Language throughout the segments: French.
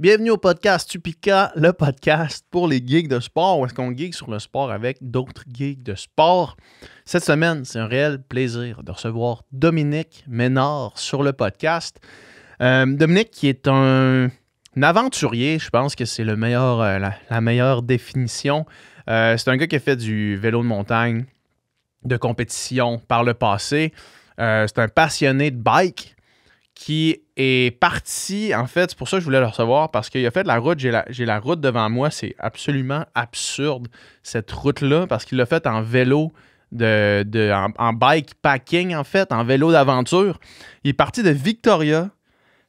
Bienvenue au podcast Tupica, le podcast pour les geeks de sport, où est-ce qu'on geek sur le sport avec d'autres geeks de sport. Cette semaine, c'est un réel plaisir de recevoir Dominique Ménard sur le podcast. Euh, Dominique qui est un, aventurier, je pense que c'est euh, la, meilleure définition. Euh, c'est un gars qui a fait du vélo de montagne, de compétition par le passé. c'est un passionné de bike qui est parti, en fait, c'est pour ça que je voulais le recevoir, parce qu'il a fait la route, j'ai la, route devant moi, c'est absolument absurde, cette route-là, parce qu'il l'a fait en vélo, de, en, bike packing, en fait, en vélo d'aventure. Il est parti de Victoria,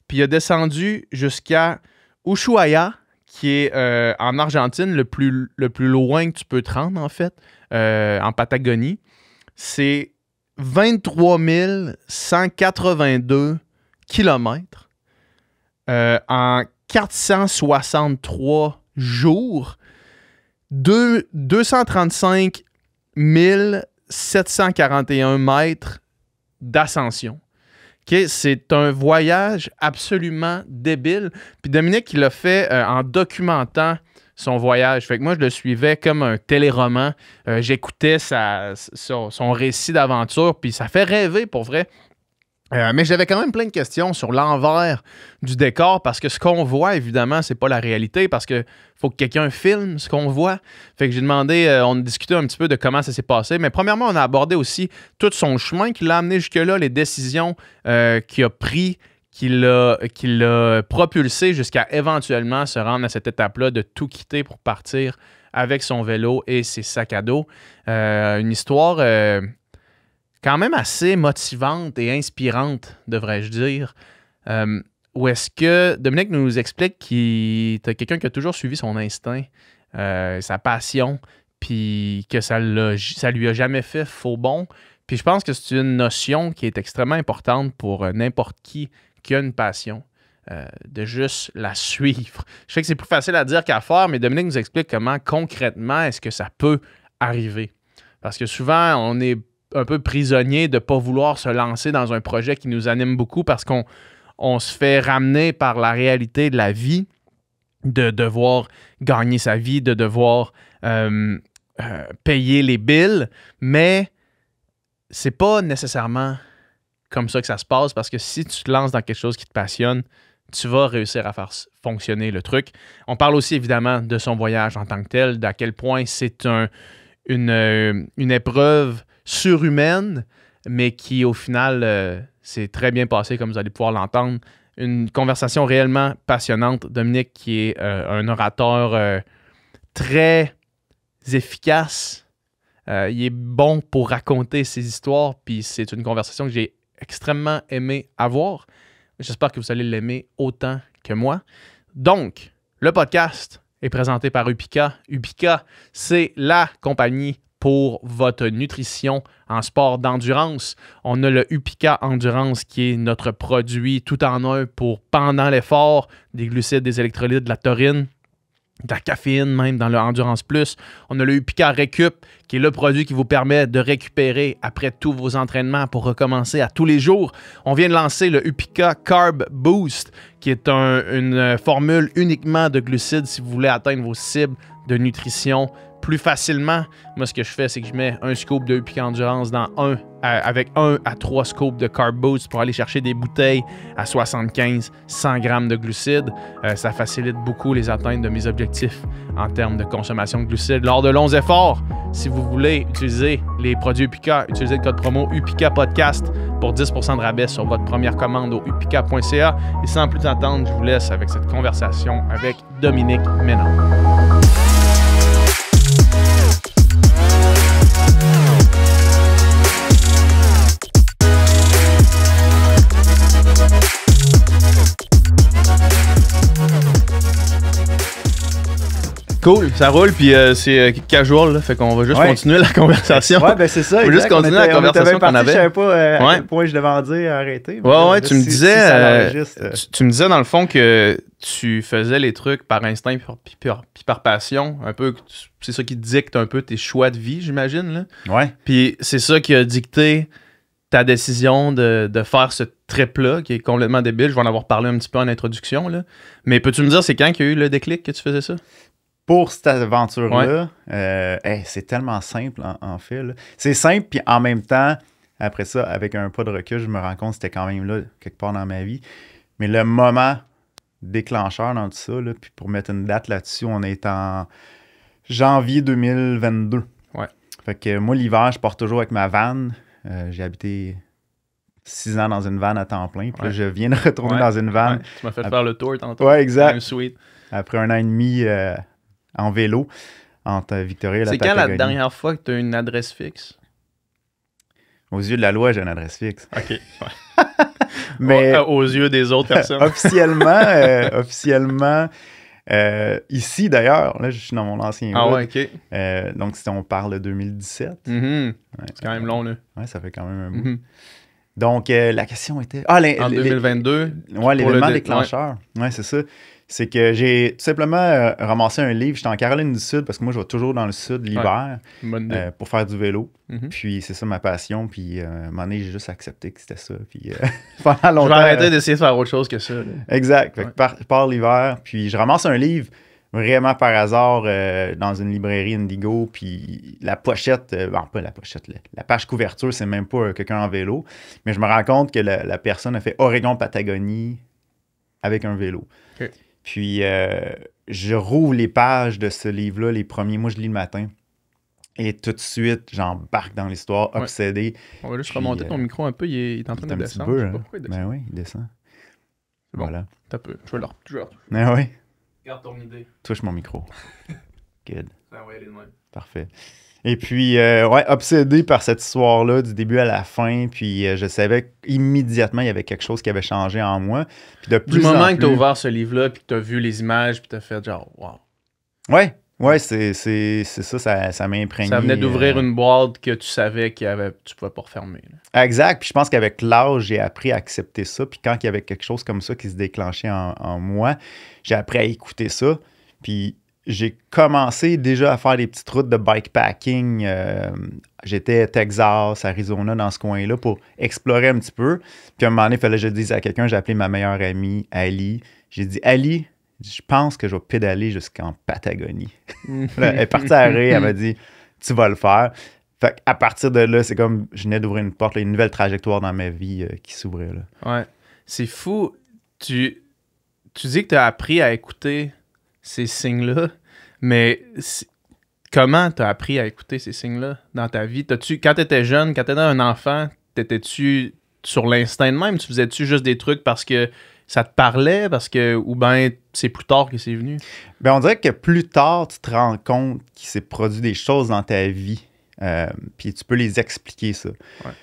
puis il a descendu jusqu'à Ushuaia, qui est euh, en Argentine, le plus, le plus loin que tu peux te rendre, en fait, euh, en Patagonie. C'est 23 182 kilomètres euh, en 463 jours, 235 741 mètres d'ascension. c'est un voyage absolument débile. Puis Dominique, il l'a fait euh, en documentant son voyage. Fait que moi, je le suivais comme un téléroman. Euh, j'écoutais son, récit d'aventure, puis ça fait rêver pour vrai. Euh, mais j'avais quand même plein de questions sur l'envers du décor parce que ce qu'on voit, évidemment, c'est pas la réalité parce que faut que quelqu'un filme ce qu'on voit. Fait que j'ai demandé, euh, on discutait un petit peu de comment ça s'est passé. Mais premièrement, on a abordé aussi tout son chemin qui l'a amené jusque-là, les décisions euh, qu'il a prises, qui l'a propulsé jusqu'à éventuellement se rendre à cette étape-là de tout quitter pour partir avec son vélo et ses sacs à dos. une histoire quand même assez motivante et inspirante, devrais-je dire. Euh, où est-ce que Dominique nous explique qu'il est quelqu'un qui a toujours suivi son instinct, euh, sa passion, puis que ça, ça lui a jamais fait faux bon. Puis je pense que c'est une notion qui est extrêmement importante pour euh, n'importe qui qui a une passion. de juste la suivre. Je sais que c'est plus facile à dire qu'à faire, mais Dominique nous explique comment concrètement est-ce que ça peut arriver. Parce que souvent, on est un peu prisonnier de ne pas vouloir se lancer dans un projet qui nous anime beaucoup parce qu'on on se fait ramener par la réalité de la vie, de devoir gagner sa vie, de devoir euh, euh, payer les billes, mais c'est pas nécessairement comme ça que ça se passe parce que si tu te lances dans quelque chose qui te passionne, tu vas réussir à faire fonctionner le truc. On parle aussi évidemment de son voyage en tant que tel, d'à quel point c'est euh, une épreuve surhumaine, mais qui au final euh, s'est très bien passé, comme vous allez pouvoir l'entendre. Une conversation réellement passionnante. Dominique, qui est euh, un orateur euh, très efficace. il est bon pour raconter ses histoires, puis c'est une conversation que j'ai extrêmement aimé avoir. J'espère que vous allez l'aimer autant que moi. Donc, le podcast est présenté par Upica. Upica, c'est la compagnie pour votre nutrition en sport d'endurance. On a le Upica Endurance qui est notre produit tout en un pour pendant l'effort, des glucides, des électrolytes, de la taurine, de la caféine même dans le Endurance Plus. On a le Upica Récup qui est le produit qui vous permet de récupérer après tous vos entraînements pour recommencer à tous les jours. On vient de lancer le Upica Carb Boost qui est une formule uniquement de glucides si vous voulez atteindre vos cibles de nutrition plus facilement, moi, ce que je fais, c'est que je mets un scoop de Upica Endurance dans un, avec un à trois scoops de Carb pour aller chercher des bouteilles à 75, 100 grammes de glucides. Euh, ça facilite beaucoup les atteintes de mes objectifs en termes de consommation de glucides. Lors de longs efforts, si vous voulez utiliser les produits Upica, utilisez le code promo Upica Podcast pour 10% de rabais sur votre première commande au upica.ca. Et sans plus attendre, je vous laisse avec cette conversation avec Dominique Ménard. Cool, ça roule, puis euh, c'est euh, casual, là, fait qu'on va juste continuer la conversation. Ouais, ben c'est ça. On va juste continuer la conversation qu'on avait. Je savais pas euh, à quel point je devais en dire arrêter. Ouais, ouais, tu me disais, tu, me disais dans le fond que tu faisais les trucs par instinct puis par, passion, un peu, c'est ça qui dicte un peu tes choix de vie, j'imagine, là. Ouais. Puis c'est ça qui a dicté ta décision de, de faire ce très plat, qui est complètement débile. Je vais en avoir parlé un petit peu en introduction. Là. Mais peux-tu me dire, c'est quand qu'il y a eu le déclic que tu faisais ça? Pour cette aventure-là, euh, c'est tellement simple en, fait. C'est simple, puis en même temps, après ça, avec un pas de recul, je me rends compte que c'était quand même là, quelque part dans ma vie. Mais le moment déclencheur dans tout ça, puis pour mettre une date là-dessus, on est en janvier 2022. Ouais. Fait que moi, l'hiver, je porte toujours avec ma vanne. Euh, j'ai habité six ans dans une vanne à temps plein. Puis là, je viens de retourner dans une vanne. Tu m'as fait faire le tour tantôt. Ouais, exact. Après un an et demi euh, en vélo entre Victoria et la C'est quand la dernière fois que tu as une adresse fixe? Aux yeux de la loi, j'ai une adresse fixe. OK. Mais euh, aux yeux des autres personnes. officiellement, officiellement, euh, ici, d'ailleurs, là, je suis dans mon ancien Ah ouais, OK. Euh, donc, si on parle de 2017. Mm-hmm. c'est quand même long, là. Ouais, ça fait quand même un bout. Mm-hmm. Donc, euh, la question était... Ah, en 2022? Ouais, l'événement déclencheur. Ouais, c'est ça c'est que j'ai tout simplement euh, ramassé un livre. J'étais en Caroline du Sud parce que moi, je vais toujours dans le Sud l'hiver euh, pour faire du vélo. Mm-hmm. Puis c'est ça ma passion. Puis euh, à un moment donné, j'ai juste accepté que c'était ça. Puis pendant longtemps. Je vais arrêter d'essayer de faire autre chose que ça. Exact. Fait que je pars l'hiver. Puis je ramasse un livre vraiment par hasard dans une librairie Indigo. Puis la pochette, bon, pas la pochette, la, page couverture, c'est même pas quelqu'un en vélo. Mais je me rends compte que la, personne a fait Oregon-Patagonie avec un vélo. Puis euh, je rouvre les pages de ce livre-là, les premiers. Moi, je lis le matin. Et tout de suite, j'embarque dans l'histoire, obsédé. On va juste remonter ton euh, micro un peu, il est, en train de descendre. Peu, hein? il Ben oui, il descend. C'est bon. Voilà. T'as peu. Je vais le Ah oui. Garde ton idée. Touche mon micro. Good. Ça va aller de même. Parfait. Et puis, euh, ouais, obsédé par cette histoire-là du début à la fin. Puis, euh, je savais immédiatement il y avait quelque chose qui avait changé en moi. Puis de plus du moment que tu as ouvert ce livre-là, puis que tu as vu les images, puis tu as fait genre, wow. Ouais, ouais, c'est ça, ça, ça m'a imprégné. Ça venait d'ouvrir euh, une boîte que tu savais que avait, tu pouvais pas refermer. Exact. Puis je pense qu'avec l'âge, j'ai appris à accepter ça. Puis quand il y avait quelque chose comme ça qui se déclenchait en, en moi, j'ai appris à écouter ça. Puis j'ai commencé déjà à faire des petites routes de bikepacking. Euh, j'étais Texas, Arizona, dans ce coin-là pour explorer un petit peu. Puis à un moment donné, il fallait que je dise à quelqu'un, j'ai appelé ma meilleure amie, Ali. J'ai dit, Ali, je pense que je vais pédaler jusqu'en Patagonie. elle est partie à rire, elle m'a dit, tu vas le faire. Fait à partir de là, c'est comme je venais d'ouvrir une porte, une nouvelle trajectoire dans ma vie euh, qui s'ouvrait. Ouais. C'est fou. Tu, tu dis que tu as appris à écouter ces signes-là. Mais comment tu as appris à écouter ces signes-là dans ta vie? -tu, quand tu étais jeune, quand tu étais un enfant, t'étais-tu sur l'instinct de même? Tu faisais-tu juste des trucs parce que ça te parlait parce que ou bien c'est plus tard que c'est venu? Ben on dirait que plus tard, tu te rends compte qu'il s'est produit des choses dans ta vie. Euh, puis tu peux les expliquer, ça.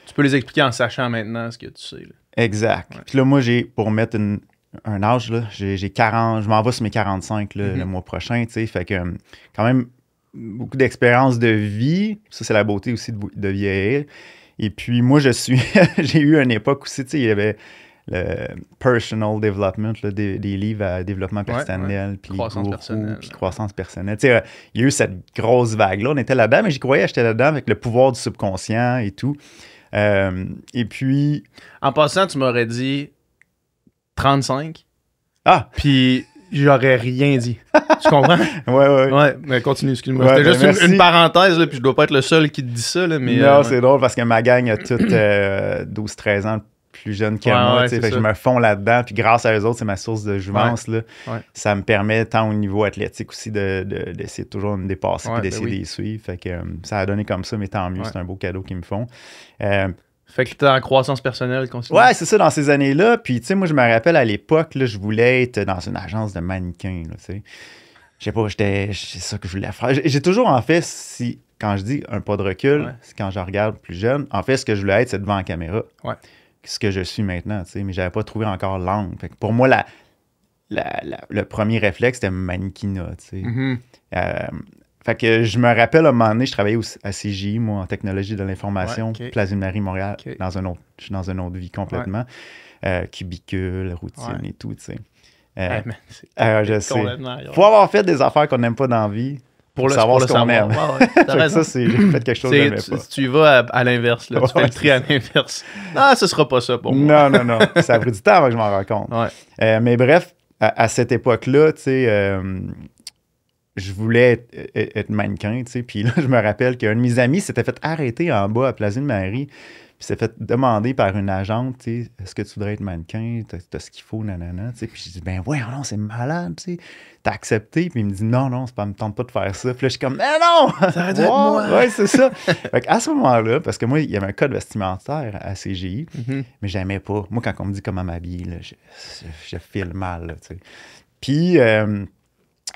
Tu peux les expliquer en sachant maintenant ce que tu sais. Exact. Puis là, moi, j'ai, pour mettre une, un âge, là, j'ai 40, je m'en vais sur mes 45 le mhm. mois prochain, tu sais, fait que quand même beaucoup d'expérience de vie, ça c'est la beauté aussi de, de, vieillir. Et puis moi, je suis, j'ai eu une époque aussi, tu sais, il y avait le personal development, des, livres à développement personnel, puis croissance personnelle. Puis croissance personnelle. Tu sais, il y a eu cette grosse vague-là, on était là-dedans, mais j'y croyais, j'étais là-dedans avec le pouvoir du subconscient et tout. Euh, et puis... En passant, tu m'aurais dit, 35. Ah! Puis j'aurais rien dit. tu comprends? ouais, ouais. Ouais, mais continue, excuse-moi. C'était ben juste une, parenthèse, là, puis je dois pas être le seul qui te dit ça. Là, mais, non, euh, c'est drôle parce que ma gang a toutes 12-13 euh, ans plus jeunes que moi. fait que je me fonds là-dedans. Puis grâce à eux autres, c'est ma source de jouvence. Là. Ça me permet, tant au niveau athlétique aussi, d'essayer de, de, toujours de me dépasser et ben d'essayer de les suivre. Fait que euh, ça a donné comme ça, mais tant mieux. C'est un beau cadeau qu'ils me font. Fait que t'es en croissance personnelle continue. Ouais, c'est ça, dans ces années-là. Puis, tu sais, moi, je me rappelle à l'époque, je voulais être dans une agence de mannequins, tu sais. Je sais pas, j'étais. C'est ça que je voulais faire. J'ai toujours, en fait, si. Quand je dis un pas de recul, c'est quand je regarde plus jeune. En fait, ce que je voulais être, c'est devant la caméra. Ouais. Ce que je suis maintenant, tu sais. Mais j'avais pas trouvé encore l'angle. Fait que pour moi, la, le premier réflexe, c'était mannequinat, tu sais. Mm-hmm. Euh, fait que je me rappelle à un moment donné, je travaillais à CGI, moi, en technologie de l'information, Place Montréal, dans, un autre, je suis dans une autre vie complètement. Euh, cubicule, routine et tout, tu sais. Euh, euh, je sais. Faut avoir fait des affaires qu'on n'aime pas dans la vie. pour le, savoir pour ce le qu'on aime. Ouais, ouais, ça, c'est j'ai fait quelque chose que j'aimais pas. tu y vas à, à l'inverse, là. tu fais Ouais, le tri à l'inverse. Ah, ce sera pas ça pour moi. Non, non, non. Ça a pris du temps avant que je m'en rende compte. Ouais. Euh, mais bref, à, à cette époque-là, tu sais, euh, je voulais être, mannequin, tu sais. Puis là, je me rappelle qu'un de mes amis s'était fait arrêter en bas à Place de Marie. Puis s'est fait demander par une agente, tu sais, est-ce que tu voudrais être mannequin? T'as, t'as ce qu'il faut, nanana, tu sais. Puis je dis, ben ouais, non, c'est malade, tu sais. T'as accepté? Puis il me dit, non, non, pas, me tente pas de faire ça. Puis là, je suis comme, mais non! Ça être moi. Ouais, c'est ça. fait à ce moment-là, parce que moi, il y avait un code vestimentaire à CGI, Mhm. mais j'aimais pas. Moi, quand on me dit comment m'habiller, je, je, je file mal. Là, tu sais. Puis, euh,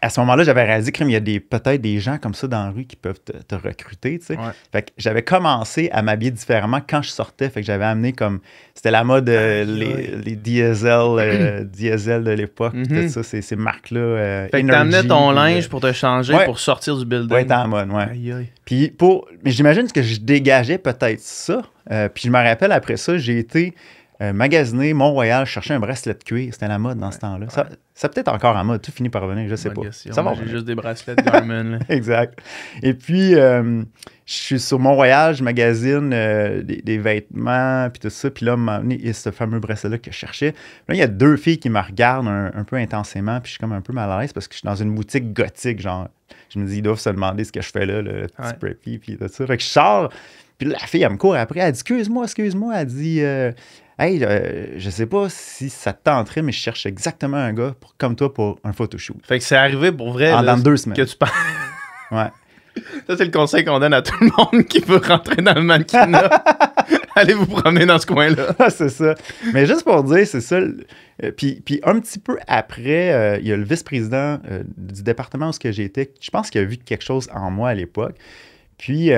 à ce moment-là, j'avais réalisé qu'il y a des, peut-être des gens comme ça dans la rue qui peuvent te, te recruter. tu sais. Ouais. Fait que j'avais commencé à m'habiller différemment quand je sortais. Fait que j'avais amené comme. C'était la mode, euh, les, les diesel, euh, diesel de l'époque. Mhm. tout ça, ces, ces marques-là. euh, Fait que t'amenais ton euh, linge pour te changer, ouais. pour sortir du building. Ouais, être en mode, ouais. Aïe, aïe. Puis pour. Mais j'imagine que je dégageais peut-être ça. Puis je me rappelle après ça, j'ai été euh, magasiner Mont-Royal, chercher un bracelet de cuir. C'était la mode dans ce temps-là. Ça, ça peut-être encore en mode. Tout finit par revenir, je sais Bonne pas. question. Ça va J'ai juste des bracelets de Garmin. Exact. Et puis, euh, je suis sur Mont-Royal, je magasine euh, des, des vêtements, puis tout ça. Puis là, il y a ce fameux bracelet-là que je cherchais. Là, il y a deux filles qui me regardent un, un peu intensément, puis je suis comme un peu mal à l'aise parce que je suis dans une boutique gothique, genre. Je me dis, ils doivent se demander ce que je fais là, le petit Ouais. preppy, puis tout ça. Fait que je sors, puis la fille, elle me court après, elle dit, excuse-moi, excuse-moi, elle dit, euh, hey, euh, je sais pas si ça te tenterait, mais je cherche exactement un gars pour- comme toi pour un photoshoot. Fait que c'est arrivé pour vrai. En là, dans deux semaines. que tu parles. Ouais. Ça, c'est le conseil qu'on donne à tout le monde qui veut rentrer dans le mannequinat. Allez vous promener dans ce coin-là. Ah, c'est ça. Mais juste pour dire, c'est ça. euh, puis, puis un petit peu après, euh, il y a le vice-président euh, du département où ce que j'étais. Je pense qu'il a vu quelque chose en moi à l'époque. Puis,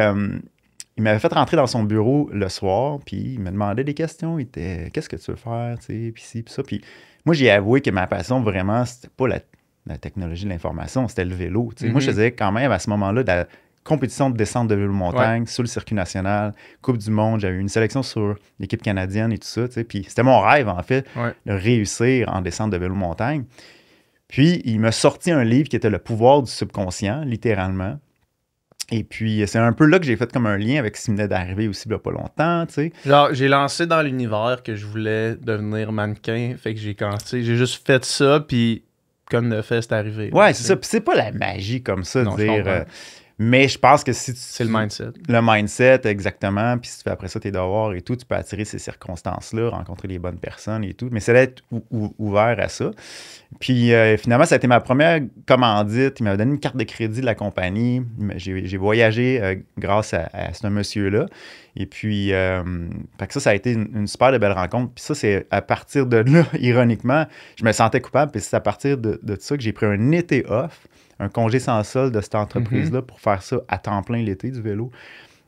il m'avait fait rentrer dans son bureau le soir, puis il me demandait des questions. Il était Qu'est-ce que tu veux faire, tu sais, puis ci, puis ça. Puis moi, j'ai avoué que ma passion, vraiment, c'était pas la, la technologie de l'information, c'était le vélo. tu sais. Moi, je Mhm. faisais quand même à ce moment-là de la compétition de descente de vélo montagne sur le circuit national, Coupe du Monde. J'avais eu une sélection sur l'équipe canadienne et tout ça. tu sais. Puis c'était mon rêve, en fait, Ouais. de réussir en descente de vélo montagne. Puis, il m'a sorti un livre qui était Le pouvoir du subconscient, littéralement. Et puis, c'est un peu là que j'ai fait comme un lien avec ce qui venait d'arriver aussi, il y a pas longtemps, tu sais. Genre, j'ai lancé dans l'univers que je voulais devenir mannequin. Fait que j'ai commencé. J'ai juste fait ça, puis comme de fait, c'est arrivé. Ouais, c'est ça. Puis c'est pas la magie comme ça, Non, de dire... euh, mais je pense que si tu... C'est le mindset. Le mindset, exactement. Puis si tu fais après ça tes devoirs et tout, tu peux attirer ces circonstances-là, rencontrer les bonnes personnes et tout. Mais c'est d'être ou- ou- ouvert à ça. Puis euh, finalement, ça a été ma première commandite. Il m'a donné une carte de crédit de la compagnie. J'ai j'ai voyagé euh, grâce à, à ce monsieur-là. Et puis, euh, fait que ça, ça a été une, une super de belle rencontre. Puis ça, c'est à partir de là, ironiquement, je me sentais coupable. Puis c'est à partir de, de ça que j'ai pris un été off, un congé sans solde de cette entreprise-là pour faire ça à temps plein l'été du vélo.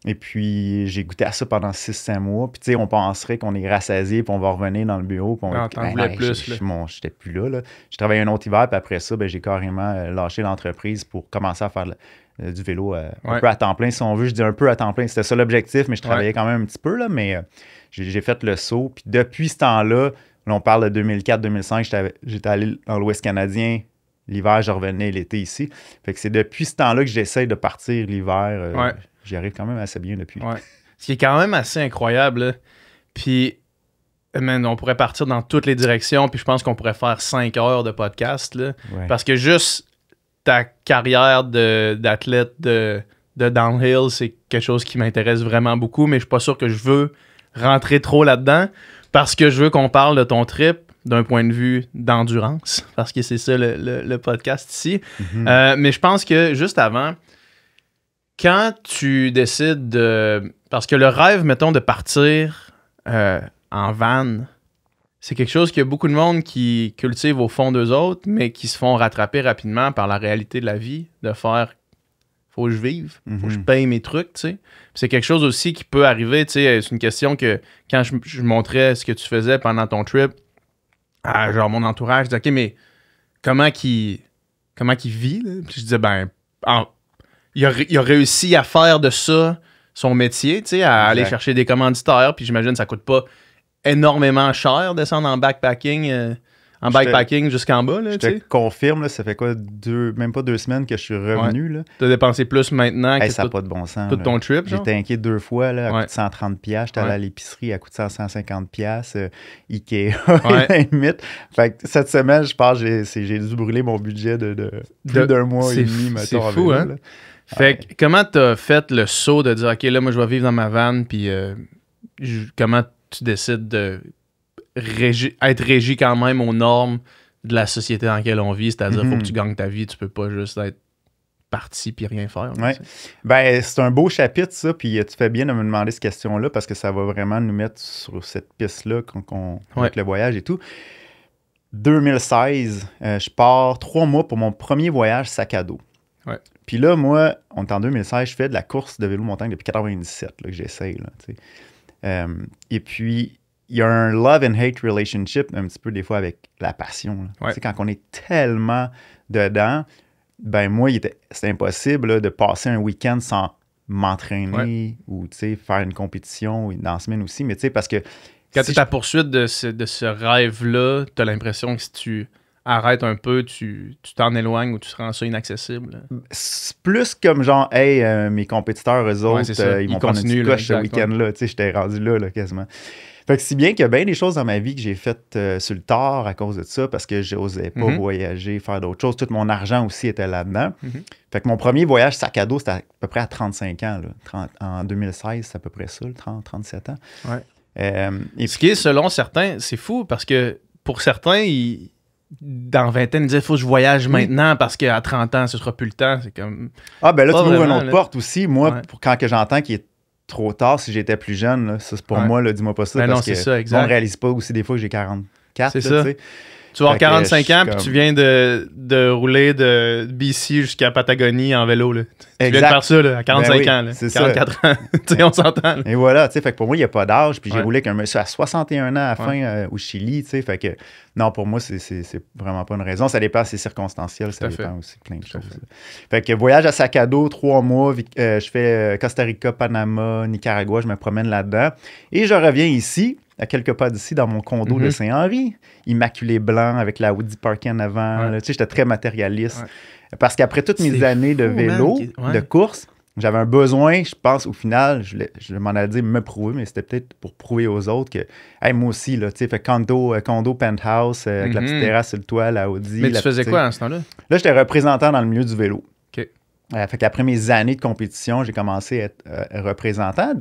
Et puis, j'ai goûté à ça pendant 6-5 mois. Puis, tu sais, on penserait qu'on est rassasié, puis on va revenir dans le bureau. Puis on t'en Ben voulais plus, J'étais plus là, là. J'ai travaillé un autre hiver, puis après ça, ben, j'ai carrément euh, lâché l'entreprise pour commencer à faire le- euh, du vélo euh, un peu à temps plein, si on veut. Je dis un peu à temps plein. C'était ça l'objectif, mais je Ouais. travaillais quand même un petit peu, là. Mais euh, j'ai fait le saut. Puis, depuis ce temps-là, là, on parle de 2004-2005, j'étais- j'étais allé dans l'Ouest canadien. L'hiver, je revenais l'été ici. Fait que c'est depuis ce temps-là que j'essaye de partir l'hiver. euh, Ouais. J'y arrive quand même assez bien depuis. Ouais. Ce qui est quand même assez incroyable. là. Puis, euh, man, on pourrait partir dans toutes les directions, puis je pense qu'on pourrait faire 5 heures de podcast. Là, Ouais. Parce que juste ta carrière de- d'athlète de, de downhill, c'est quelque chose qui m'intéresse vraiment beaucoup, mais je suis pas sûr que je veux rentrer trop là-dedans parce que je veux qu'on parle de ton trip d'un point de vue d'endurance, parce que c'est ça le, le- le podcast ici. Mhm. Euh, mais je pense que juste avant, quand tu décides de. Parce que le rêve, mettons, de partir euh, en van, c'est quelque chose qu'il y a beaucoup de monde qui cultive au fond d'eux autres, mais qui se font rattraper rapidement par la réalité de la vie, de faire faut que je vive, faut que je Mhm. paye mes trucs, tu sais. C'est quelque chose aussi qui peut arriver, tu sais. C'est une question que quand je, je montrais ce que tu faisais pendant ton trip, à genre mon entourage, je disais, OK, mais comment qu'il comment qu'il vit, là? Puis je disais, ben, en- il, a, ré- il a réussi à faire de ça son métier, tu sais, à Exact. aller chercher des commanditaires, puis j'imagine que ça coûte pas énormément cher descendre en backpacking euh, en bikepacking jusqu'en bas, là, Je tu te confirme, là, ça fait quoi, deux, même pas deux semaines que je suis revenu. Là. T'as dépensé plus maintenant Hey, que ça tout, pas de bon sens. tout ton trip, J'ai genre? tanké deux fois là, à Ouais. coût de 130 pièces. J'étais allé Ouais. à l'épicerie à coût de 150 pièces. Ikea, Ouais. à la limite. Fait que cette semaine, je pense j'ai dû brûler mon budget de, de plus d'un mois et demi, c'est fou, hein? là. Fait que comment t'as fait le saut de dire, OK, là, moi, je vais vivre dans ma van, puis euh, comment tu décides de régi- être régi quand même aux normes de la société dans laquelle on vit, c'est-à-dire, faut Mhm. que tu gagnes ta vie, tu peux pas juste être parti puis rien faire. Ouais. Ben, c'est un beau chapitre, ça, puis euh, tu fais bien de me demander cette question-là parce que ça va vraiment nous mettre sur cette piste-là qu'on- avec le voyage et tout. 2016, euh, je pars trois mois pour mon premier voyage sac à dos. Ouais. Puis là, moi, on est en 2016, je fais de la course de vélo montagne depuis 97 là, que j'essaye. Euh, et puis, il y a un love and hate relationship un petit peu des fois avec la passion. Ouais. Tu sais, Quand on est tellement dedans, ben moi, c'était impossible là, de passer un week-end sans m'entraîner ou tu sais, faire une compétition ou dans la semaine aussi. Mais tu sais, parce que Quand si tu es à poursuite de ce, de ce rêve-là, tu as l'impression que si tu arrêtes un peu, tu tu t'en éloignes ou tu rends ça inaccessible. c'est plus comme genre, hey, euh, mes compétiteurs, eux autres, c'est euh, ils vont prendre une coche ce week-end-là. Tu sais, j'étais rendu là, là, quasiment. Fait que si bien qu'il y a bien des choses dans ma vie que j'ai faites euh, sur le tard à cause de ça, parce que j'osais pas Mhm. voyager, faire d'autres choses. Tout mon argent aussi était là-dedans. Mhm. Fait que mon premier voyage sac à dos, c'était à peu près à 35 ans. Là. 30 en 2016, c'est à peu près ça, le 30, 37 ans. Ouais. Euh, et Ce qui est, selon certains, c'est fou parce que pour certains, ils- dans vingtaine, ils disaient faut que je voyage maintenant parce qu'à 30 ans, ce sera plus le temps. C'est comme. Ah, ben là, tu m'ouvres une autre là. porte aussi. Moi, Ouais. pour quand que j'entends qu'il est trop tard, si j'étais plus jeune, là, ça, c'est pour Ouais. moi, dis-moi pas ça. Ben non, parce c'est que ça, on ne réalise pas aussi des fois que j'ai 44. C'est ça. Tu vas avoir Fait que 45 je suis ans puis comme- tu viens de, de rouler de BC jusqu'à Patagonie en vélo. Là. Tu viens de faire ça là, à 45 Ben oui, ans. Là. c'est ça. 44 ans. tu sais, on s'entend. Et voilà, tu sais, fait que pour moi, il n'y a pas d'âge. Puis j'ai Ouais. roulé avec un monsieur à 61 ans à la fin Ouais. euh, au Chili, tu sais. Fait que non, pour moi, c'est- vraiment pas une raison. Ça dépend, c'est circonstanciel, ça fait. dépend aussi plein de choses. fait. que voyage à sac à dos, trois mois, euh, je fais euh, Costa Rica, Panama, Nicaragua, je me promène là-dedans. Et je reviens ici, à quelques pas d'ici, dans mon condo de Mhm. Saint-Henri, immaculé blanc avec la Audi parking en avant. Ouais. Tu sais, j'étais très matérialiste. Ouais. Parce qu'après toutes mes années de vélo, qui- ouais. de course, j'avais un besoin, je pense, au final, je, je m'en allais dire me prouver, mais c'était peut-être pour prouver aux autres que, hey, moi aussi, là, tu sais, fait condo, euh, condo penthouse, euh, avec la Mhm. petite terrasse sur le toit, la Audi. Mais la tu faisais petite- quoi à ce temps-là? Là, j'étais représentant dans le milieu du vélo. Euh, fait qu'après mes années de compétition, j'ai commencé à être euh, représentant.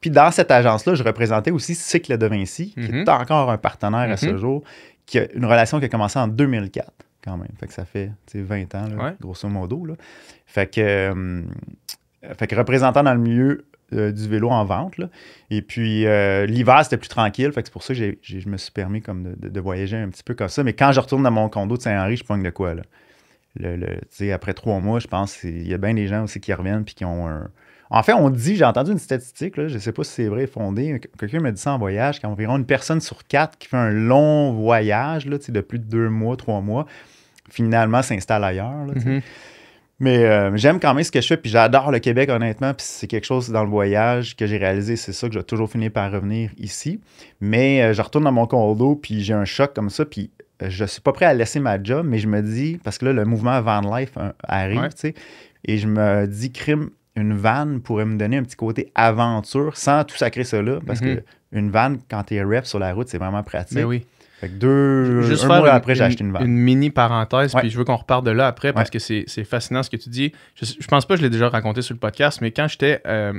Puis dans cette agence-là, je représentais aussi Cycle de Vinci, qui Mhm. est encore un partenaire à ce Mhm. jour, qui a une relation qui a commencé en 2004, quand même. Fait que ça fait tu sais, 20 ans, là, Ouais. grosso modo. Là. Fait que, euh, fait que représentant dans le milieu euh, du vélo en vente. là. Et puis l'hiver, c'était plus tranquille. Fait que c'est pour ça que je me suis permis comme de, de- de voyager un petit peu comme ça. Mais quand je retourne dans mon condo de Saint-Henri, je pogne de quoi là? Le, le- après trois mois, je pense qu'il y a bien des gens aussi qui reviennent puis qui ont un. En fait, on dit, j'ai entendu une statistique, là, je ne sais pas si c'est vrai, fondée, quelqu'un m'a dit ça en voyage, qu'environ une personne sur quatre qui fait un long voyage là, de plus de deux mois, trois mois, finalement s'installe ailleurs. là. Mhm. Mais euh, j'aime quand même ce que je fais, puis j'adore le Québec, honnêtement. Puis c'est quelque chose dans le voyage que j'ai réalisé, c'est ça que je vais toujours finir par revenir ici. Mais euh, je retourne dans mon condo, puis j'ai un choc comme ça, puis je suis pas prêt à laisser ma job, mais je me dis, parce que là, le mouvement van life hein, arrive, Ouais. tu sais, et je me dis, crime, une van pourrait me donner un petit côté aventure sans tout sacrer là, parce Mhm. que une van, quand t'es rep sur la route, c'est vraiment pratique. Mais Ben oui. Fait que deux, Juste un faire mois une, après, j'ai une- acheté une van. une mini parenthèse, Ouais. puis je veux qu'on reparte de là après parce Ouais. que c'est c'est fascinant ce que tu dis. Je, je pense pas que je l'ai déjà raconté sur le podcast, mais quand j'étais euh,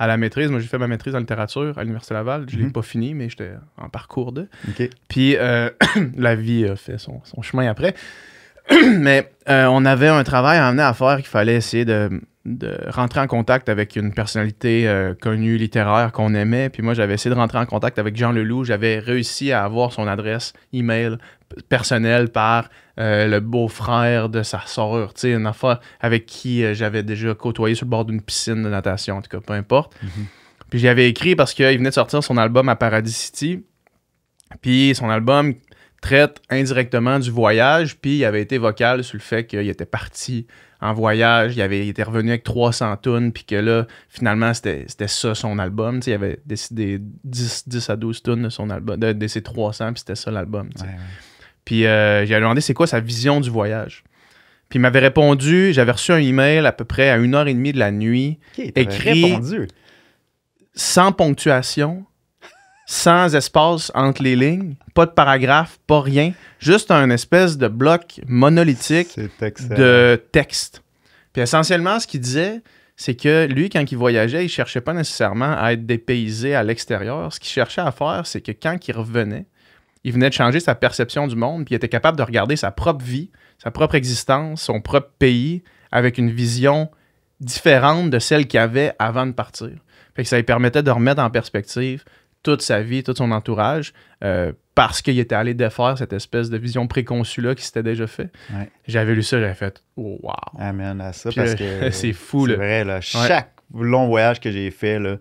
à la maîtrise, moi j'ai fait ma maîtrise en littérature à l'Université Laval. Je l'ai Mhm. pas fini, mais j'étais en parcours de. Puis euh, la vie a fait son, son chemin après. Mais euh, on avait un travail à amener à faire qu'il fallait essayer de, de rentrer en contact avec une personnalité euh, connue, littéraire qu'on aimait. Puis moi, j'avais essayé de rentrer en contact avec Jean Leloup. J'avais réussi à avoir son adresse email p- personnelle par euh, le beau-frère de sa sœur. Tu sais, une affaire avec qui euh, j'avais déjà côtoyé sur le bord d'une piscine de natation, en tout cas, peu importe. Mhm. Puis j'y avais écrit parce qu'il venait de sortir son album à Paradis City. Puis son album traite indirectement du voyage, puis il avait été vocal sur le fait qu'il était parti en voyage, il, avait, il était revenu avec 300 tonnes, puis que là, finalement, c'était ça son album. Il avait décidé 10, 10 à 12 tonnes de son album, de, de ses 300, puis c'était ça l'album. Ouais, ouais. Puis euh, j'avais demandé c'est quoi sa vision du voyage? Puis il m'avait répondu, j'avais reçu un email à peu près à une heure et demie de la nuit, Écrit- répondu. sans ponctuation, sans espace entre les lignes, pas de paragraphe, pas rien, juste un espèce de bloc monolithique de texte. Puis essentiellement, ce qu'il disait, c'est que lui, quand il voyageait, il cherchait pas nécessairement à être dépaysé à l'extérieur. Ce qu'il cherchait à faire, c'est que quand il revenait, il venait de changer sa perception du monde, puis il était capable de regarder sa propre vie, sa propre existence, son propre pays, avec une vision différente de celle qu'il avait avant de partir. Fait que ça lui permettait de remettre en perspective toute sa vie, tout son entourage, euh, parce qu'il était allé défaire cette espèce de vision préconçue-là qui s'était déjà fait. Ouais. J'avais lu ça, j'avais fait oh, wow. Amène à ça Puis, parce que c'est fou, C'est vrai, là. Chaque long voyage que j'ai fait, là,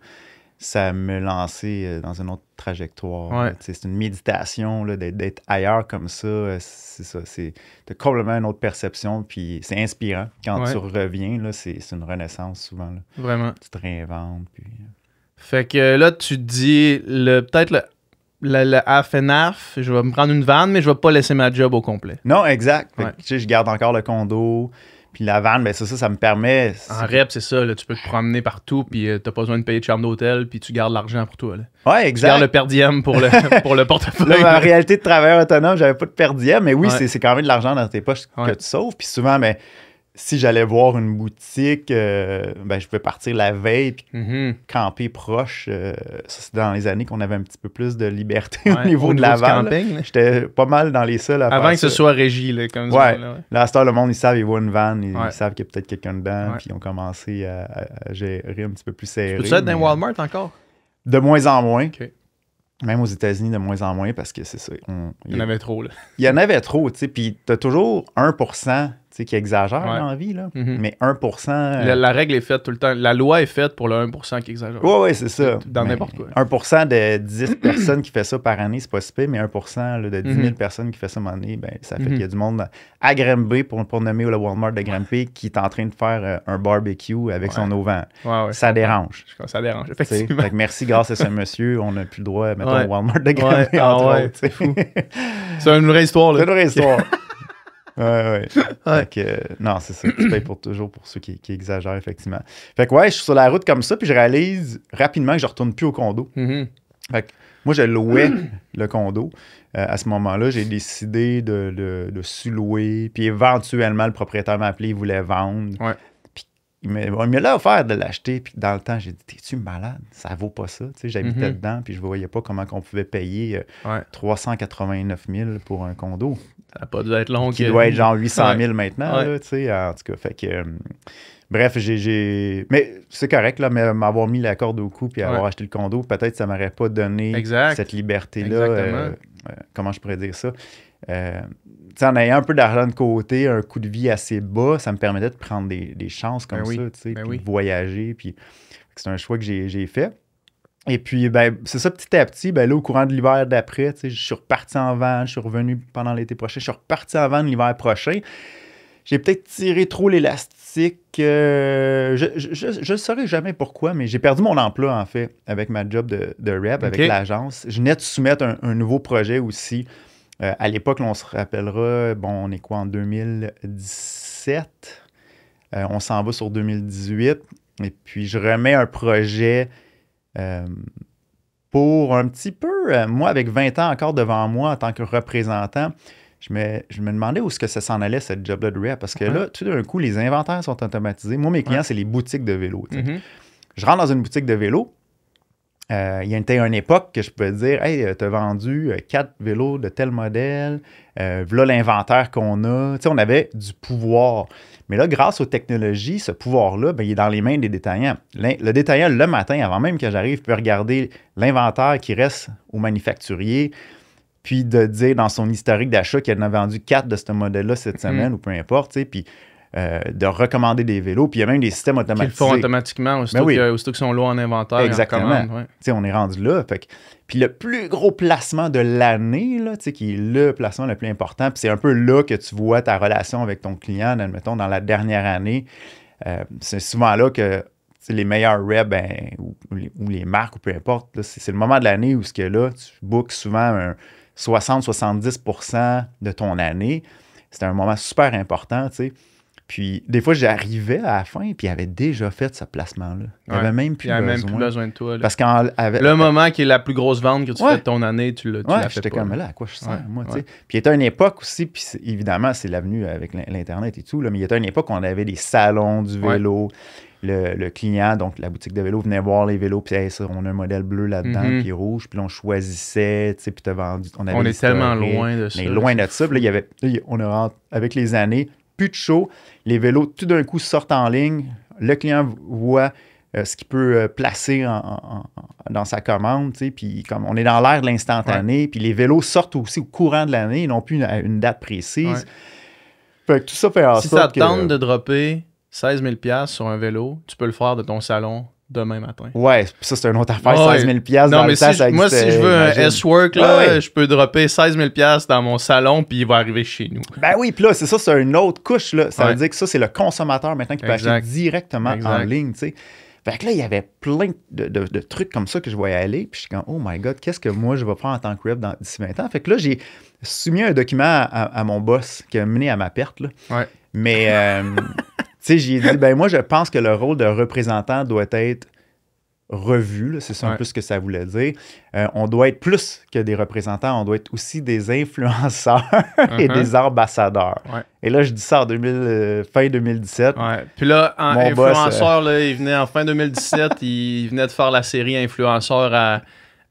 ça me lançait euh, dans une autre trajectoire. Ouais. C'est une méditation d'être, ailleurs comme ça. euh, C'est ça. C'est complètement une autre perception. Puis c'est inspirant. Quand Ouais. tu reviens, c'est, une renaissance souvent. là. Vraiment. Tu te réinventes. Puis... euh, Fait que là, tu te dis, le, peut-être le, le, le half, je vais me prendre une vanne, mais je vais pas laisser ma job au complet. Non, exact. Fait que, tu sais, je garde encore le condo. Puis la vanne, ben, ça, ça, ça me permet. En rep, c'est ça, là, tu peux te promener partout, puis euh, t'as pas besoin de payer de chambre d'hôtel, puis tu gardes l'argent pour toi. Là. Ouais, Tu exact. gardes le per diem pour le, pour le portefeuille. Là, ma réalité de travailleur autonome, j'avais pas de perte diem, mais oui, Ouais. c'est- c'est quand même de l'argent dans tes poches Ouais. que tu sauves. Puis souvent, ben, si j'allais voir une boutique, euh, ben, je pouvais partir la veille puis Mhm. camper proche. euh, ça, c'est dans les années qu'on avait un petit peu plus de liberté Ouais, au niveau de la là. J'étais pas mal dans les seuls à Avant que ce soit régi, là, comme Ouais. Là, ouais. Là, à cette heure, le monde, ils savent, ils voient une vanne, ils, Ouais. savent qu'il y a peut-être quelqu'un dedans, puis ils ont commencé à, gérer un petit peu plus serré. Peux-tu être dans Walmart encore? De moins en moins. Même aux États-Unis, de moins en moins, parce que c'est ça. on- Il y en avait trop, là. il y en avait trop, tu sais, puis t'as toujours 1% tu sais, qui exagère Ouais. dans la vie, là. Mhm. Mais 1%... euh, La, la règle est faite tout le temps. La loi est faite pour le 1% qui exagère. Ouais, ouais, c'est ça. Dans n'importe quoi. 1% de 10 personnes qui fait ça par année, c'est pas si pire, mais 1% là, de 10 000 Mhm. personnes qui fait ça par année, ben, ça fait Mhm. qu'il y a du monde à Granby, pour, pour nommer le Walmart de Granby, qui est en train de faire euh, un barbecue avec Ouais. son auvent. Ouais, ouais. ça dérange. Ça dérange, effectivement. Fait que merci, grâce à ce monsieur, on n'a plus le droit, mettons, au Walmart de Ouais, ah. C'est une vraie histoire, C'est une vraie histoire. ouais, ouais. Fait que, euh, non, c'est ça. Tu payes pour toujours pour ceux qui, qui exagèrent, effectivement. Fait que, ouais, je suis sur la route comme ça, puis je réalise rapidement que je retourne plus au condo. Mhm. Moi, je louais le condo. Euh, à ce moment-là, j'ai décidé de, de, de sous-louer. Puis éventuellement, le propriétaire m'a appelé, il voulait vendre. Ouais. Puis il m'a il me l'a offert de l'acheter. Puis dans le temps, j'ai dit T'es-tu malade? Ça vaut pas ça. Tu sais, J'habitais Mhm. dedans, puis je voyais pas comment on pouvait payer euh, Ouais. 389 000 pour un condo Ça n'a pas dû être long. qui que- doit être genre 800 000 Ouais. maintenant, Ouais. là, tu sais, en tout cas, fait que... euh, bref, j'ai-. Mais c'est correct, là, mais m'avoir mis la corde au cou puis avoir Ouais. acheté le condo, peut-être ça m'aurait pas donné Exact. cette liberté-là. Euh, euh, comment je pourrais dire ça? Euh, en ayant un peu d'argent de côté, un coût de vie assez bas, ça me permettait de prendre des, des chances comme Ben oui, ça, tu sais, ben puis oui. de voyager, puis c'est un choix que j'ai j'ai fait. Et puis, ben, c'est ça, petit à petit, ben là, au courant de l'hiver d'après, je suis reparti en van, je suis revenu pendant l'été prochain, je suis reparti en van l'hiver prochain. J'ai peut-être tiré trop l'élastique. euh, je ne saurais jamais pourquoi, mais j'ai perdu mon emploi, en fait, avec ma job de, de rep, avec l'agence. Je venais de soumettre un, un nouveau projet aussi. Euh, à l'époque, on se rappellera, bon, on est quoi en 2017? Euh, on s'en va sur 2018. Et puis, je remets un projet euh, pour un petit peu, euh, moi, avec 20 ans encore devant moi en tant que représentant, je me, je me demandais où est-ce que ça s'en allait, cette job-là de rep. Parce que Ouais. là, tout d'un coup, les inventaires sont automatisés. Moi, mes clients, Ouais. c'est les boutiques de vélo. Mhm. Je rentre dans une boutique de vélo. euh, il y a une, une époque que je peux dire Hey, tu as vendu quatre vélos de tel modèle, euh, voilà l'inventaire qu'on a. Tu sais, on avait du pouvoir. Mais là, grâce aux technologies, ce pouvoir-là, ben, il est dans les mains des détaillants. Le détaillant, le matin, avant même que j'arrive, peut regarder l'inventaire qui reste au manufacturier, puis de dire dans son historique d'achat qu'il en a vendu quatre de ce modèle-là cette Mhm. semaine, ou peu importe, puis euh, de recommander des vélos. Puis il y a même des systèmes Qu'ils le automatisés. font automatiquement, aussitôt, Ben oui. que, aussitôt qu'ils sont loin en inventaire. en Exactement. commande, ouais. On est rendu là. Fait que- puis le plus gros placement de l'année, qui est le placement le plus important, puis c'est un peu là que tu vois ta relation avec ton client, admettons, dans la dernière année. Euh, c'est souvent là que les meilleurs reps ben, ou, ou les, marques, ou peu importe, c'est, c'est le moment de l'année où ce que là, tu bookes souvent un 60-70% de ton année. C'était un moment super important, tu sais. Puis des fois, j'arrivais à la fin, puis il avait déjà fait ce placement-là. Il Ouais. avait même plus Il besoin. même plus besoin de toi. là. Parce qu'en Le moment qui est la plus grosse vente que tu Ouais. fais de ton année, tu l'as tu Ouais, j'étais comme là. à quoi je sers, moi, tu sais? Puis il y était une époque aussi, puis évidemment, c'est l'avenue avec l'in- l'Internet et tout, là, mais il y était une époque où on avait des salons du vélo. Le, le client, donc la boutique de vélo, venait voir les vélos, puis hey, ça, on a un modèle bleu là-dedans, Mhm. puis rouge, puis on choisissait, tu sais, puis t'as vendu. On, avait On est tellement loin de ça. Est loin de ça. Puis là, il y avait, on a rentré- avec les années, plus de show. Les vélos, tout d'un coup, sortent en ligne. Le client voit euh, ce qu'il peut euh, placer en- en- en- dans sa commande. Puis comme on est dans l'ère de l'instantané, puis les vélos sortent aussi au courant de l'année, ils n'ont plus une, une date précise. Ouais. Fait que tout ça fait en Si ça que... de dropper 16 000 sur un vélo, tu peux le faire de ton salon demain matin. Ouais, ça, c'est une autre affaire. Ouais. 16 000 piastres Non, dans mais le temps, si ça je- moi, si je veux un. S-Work, là, Ouais, ouais. je peux dropper 16 000 dans mon salon, puis il va arriver chez nous. Ben oui, puis là, c'est ça, c'est une autre couche. Là. Ça Ouais. veut dire que ça, c'est le consommateur maintenant qui peut Exact. acheter directement en ligne, tu sais. Fait que là, il y avait plein de, de- de trucs comme ça que je voyais aller. Puis je suis comme, oh my God, qu'est-ce que moi, je vais faire en tant que rep dans d'ici 20 ans? Fait que là, j'ai soumis un document à, à mon boss qui a mené à ma perte. Là. Ouais. Mais, euh, sais, j'ai dit, ben moi, je pense que le rôle de représentant doit être revu. C'est ça un Ouais. peu ce que ça voulait dire. Euh, on doit être plus que des représentants, on doit être aussi des influenceurs et Uh-huh. des ambassadeurs. Ouais. Et là, je dis ça en 2000, euh, fin 2017. Ouais. Puis là, en boss, euh, influenceur, là, il venait en fin 2017, il venait de faire la série influenceur à,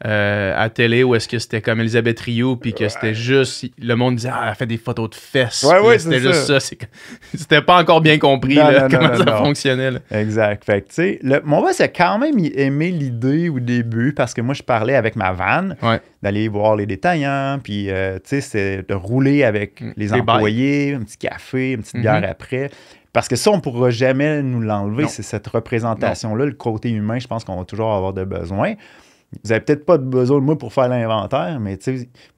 euh, à télé où est-ce que c'était comme Elisabeth Rioux, puis que c'était juste. Le monde disait, ah, elle fait des photos de fesses. Ouais, ouais, c'était juste ça. C'était pas encore bien compris Non, là, non, comment non, ça fonctionnait. là. Exact. Fait tu sais, mon boss a quand même aimé l'idée au début parce que moi, je parlais avec ma vanne, d'aller voir les détaillants, puis, euh, tu sais, c'est de rouler avec Mm. les bails. employés, un petit café, une petite bière après. Parce que ça, on ne pourra jamais nous l'enlever. C'est cette représentation-là, le côté humain, je pense qu'on va toujours avoir de besoin. Vous n'avez peut-être pas besoin de moi pour faire l'inventaire, mais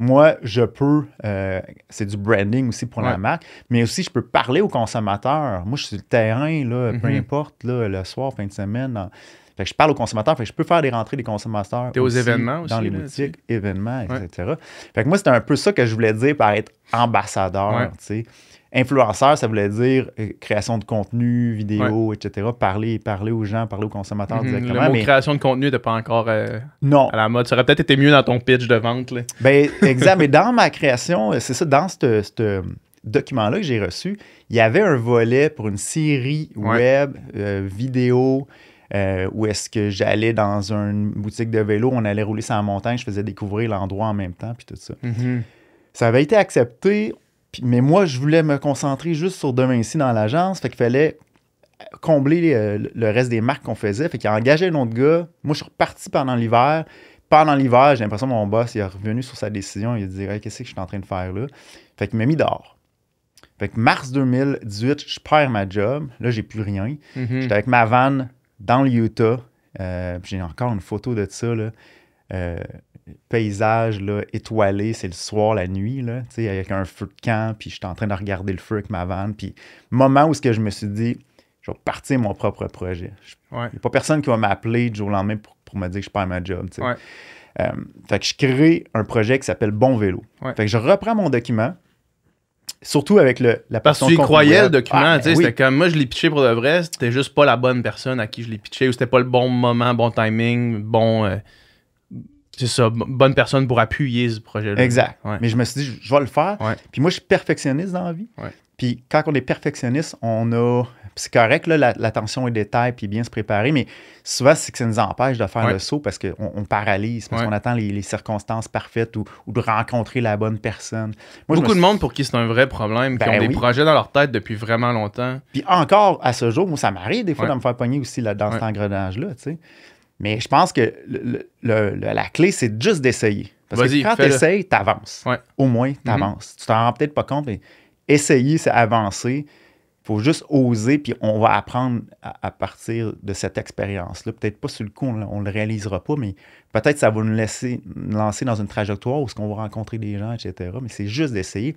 moi, je peux. euh, c'est du branding aussi pour la marque, mais aussi, je peux parler aux consommateurs. Moi, je suis sur le terrain, là, peu Mhm. importe, là, le soir, fin de semaine. dans- Fait que je parle aux consommateurs, fait que je peux faire des rentrées des consommateurs. T'es aux aussi événements Dans aussi, les là, boutiques, événements, Ouais. etc. Fait que moi, c'était un peu ça que je voulais dire par être ambassadeur, Ouais. tu sais. Influenceur, ça voulait dire euh, création de contenu, vidéo, etc. Parler, parler aux gens, parler aux consommateurs Mhm. directement. Le mot mais création de contenu n'était pas encore euh, non, à la mode. Ça aurait peut-être été mieux dans ton pitch de vente. Là. ben, exact. mais dans ma création, euh, c'est ça, dans ce document-là que j'ai reçu, il y avait un volet pour une série Ouais. web, euh, vidéo, euh, où est-ce que j'allais dans une boutique de vélo, on allait rouler sur la montagne, je faisais découvrir l'endroit en même temps, puis tout ça. Ça avait été accepté, puis- mais moi, je voulais me concentrer juste sur Demain ici dans l'agence, fait qu'il fallait combler euh, le reste des marques qu'on faisait. Fait qu'il a engagé un autre gars. Moi, je suis reparti pendant l'hiver. Pendant l'hiver, j'ai l'impression que mon boss, il est revenu sur sa décision. Il a dit Hey, Qu'est-ce que je suis en train de faire là? Fait qu'il m'a mis dehors. Fait que mars 2018, je perds ma job. Là, j'ai plus rien. Mhm. J'étais avec ma van dans le Utah. Euh, j'ai encore une photo de ça. Là. Euh, paysage là, étoilé, c'est le soir, la nuit, là, avec un feu de camp, puis j'étais en train de regarder le feu avec ma van. Puis moment où ce que je me suis dit, je vais partir mon propre projet. Il Ouais. n'y a pas personne qui va m'appeler du jour au lendemain pour, pour me dire que je perds ma job. Ouais. Euh, fait que je crée un projet qui s'appelle Bon Vélo. Ouais. Fait que je reprends mon document, surtout avec le, la Parce que tu y croyais le document, Ah, tu sais, ben oui. c'était comme moi je l'ai pitché pour de vrai, c'était juste pas la bonne personne à qui je l'ai pitché ou c'était pas le bon moment, bon timing, bon euh, c'est ça, bonne personne pour appuyer ce projet-là. Exact. Ouais. Mais je me suis dit, je vais le faire. Ouais. Puis moi, je suis perfectionniste dans la vie. Ouais. Puis quand on est perfectionniste, on a. puis C'est correct, là, la- l'attention aux détails, puis bien se préparer, mais souvent, c'est que ça nous empêche de faire le saut parce qu'on on paralyse, parce qu'on attend les, les circonstances parfaites ou, ou de rencontrer la bonne personne. Moi, Beaucoup de suis- monde pour qui c'est un vrai problème, qui Ben ont des projets dans leur tête depuis vraiment longtemps. Puis encore, à ce jour, moi, ça m'arrive des fois de me faire pogner aussi là, dans cet engrenage-là, tu sais. Mais je pense que le- le- le- la clé, c'est juste d'essayer. Parce que quand tu essayes, tu avances. Ouais. Au moins, tu avances. Tu t'en rends peut-être pas compte, mais essayer, c'est avancer. Il faut juste oser, puis on va apprendre à, à partir de cette expérience-là. Peut-être pas sur le coup, on ne le réalisera pas, mais peut-être ça va nous laisser nous lancer dans une trajectoire où ce qu'on va rencontrer des gens, etc. Mais c'est juste d'essayer.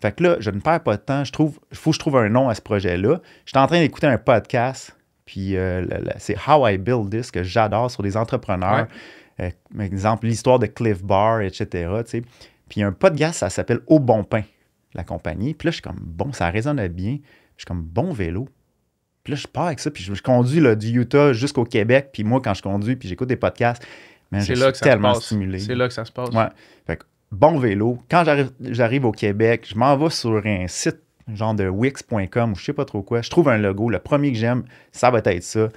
Fait que là, je ne perds pas de temps. Je trouve, il faut que je trouve un nom à ce projet-là. Je suis en train d'écouter un podcast, puis euh, c'est How I Build This, que j'adore sur des entrepreneurs. Euh, par exemple, l'histoire de Cliff Bar, etc. Puis il y a un podcast, ça s'appelle Au Bon Pain, la compagnie. Puis là, je suis comme, bon, ça résonne bien. Je suis comme, bon vélo. Puis là, je pars avec ça, puis je, je conduis là, du Utah jusqu'au Québec. Puis moi, quand je conduis, puis j'écoute des podcasts, man, je C'est suis que tellement stimulé. C'est là que ça se passe. Ouais. Fait que, bon vélo. Quand j'arrive au Québec, je m'en vais sur un site genre de wix.com ou je sais pas trop quoi. Je trouve un logo. Le premier que j'aime, ça va être ça.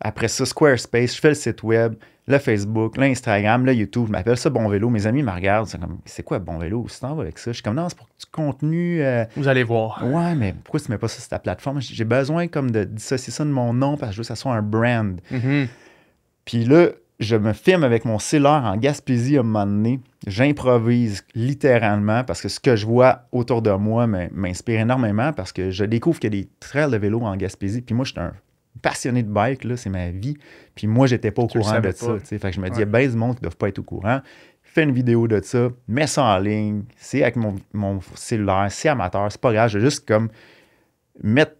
Après ça, Squarespace, je fais le site web, le Facebook, l'Instagram, le YouTube. Je m'appelle ça Bon Vélo. Mes amis me regardent. C'est comme, c'est quoi Bon Vélo? Si t'en vas avec ça? Je suis comme, non, c'est pour du contenu. euh, Vous allez voir. Ouais, mais pourquoi tu mets pas ça sur ta plateforme? J'ai besoin comme de dissocier ça de mon nom parce que je veux que ça soit un brand. Mhm. Puis là, je me filme avec mon cellulaire en Gaspésie à un moment donné. J'improvise littéralement parce que ce que je vois autour de moi m'in- m'inspire énormément parce que je découvre qu'il y a des trails de vélo en Gaspésie. Puis moi, je suis un passionné de bike, là, c'est ma vie. Puis moi, j'étais pas au Tu courant de ça. Fait que je me dis, il Ouais. y a bien du monde qui ne doivent pas être au courant. Fais une vidéo de ça, mets ça en ligne. C'est avec mon, mon cellulaire, c'est amateur, c'est pas grave. Je veux juste comme mettre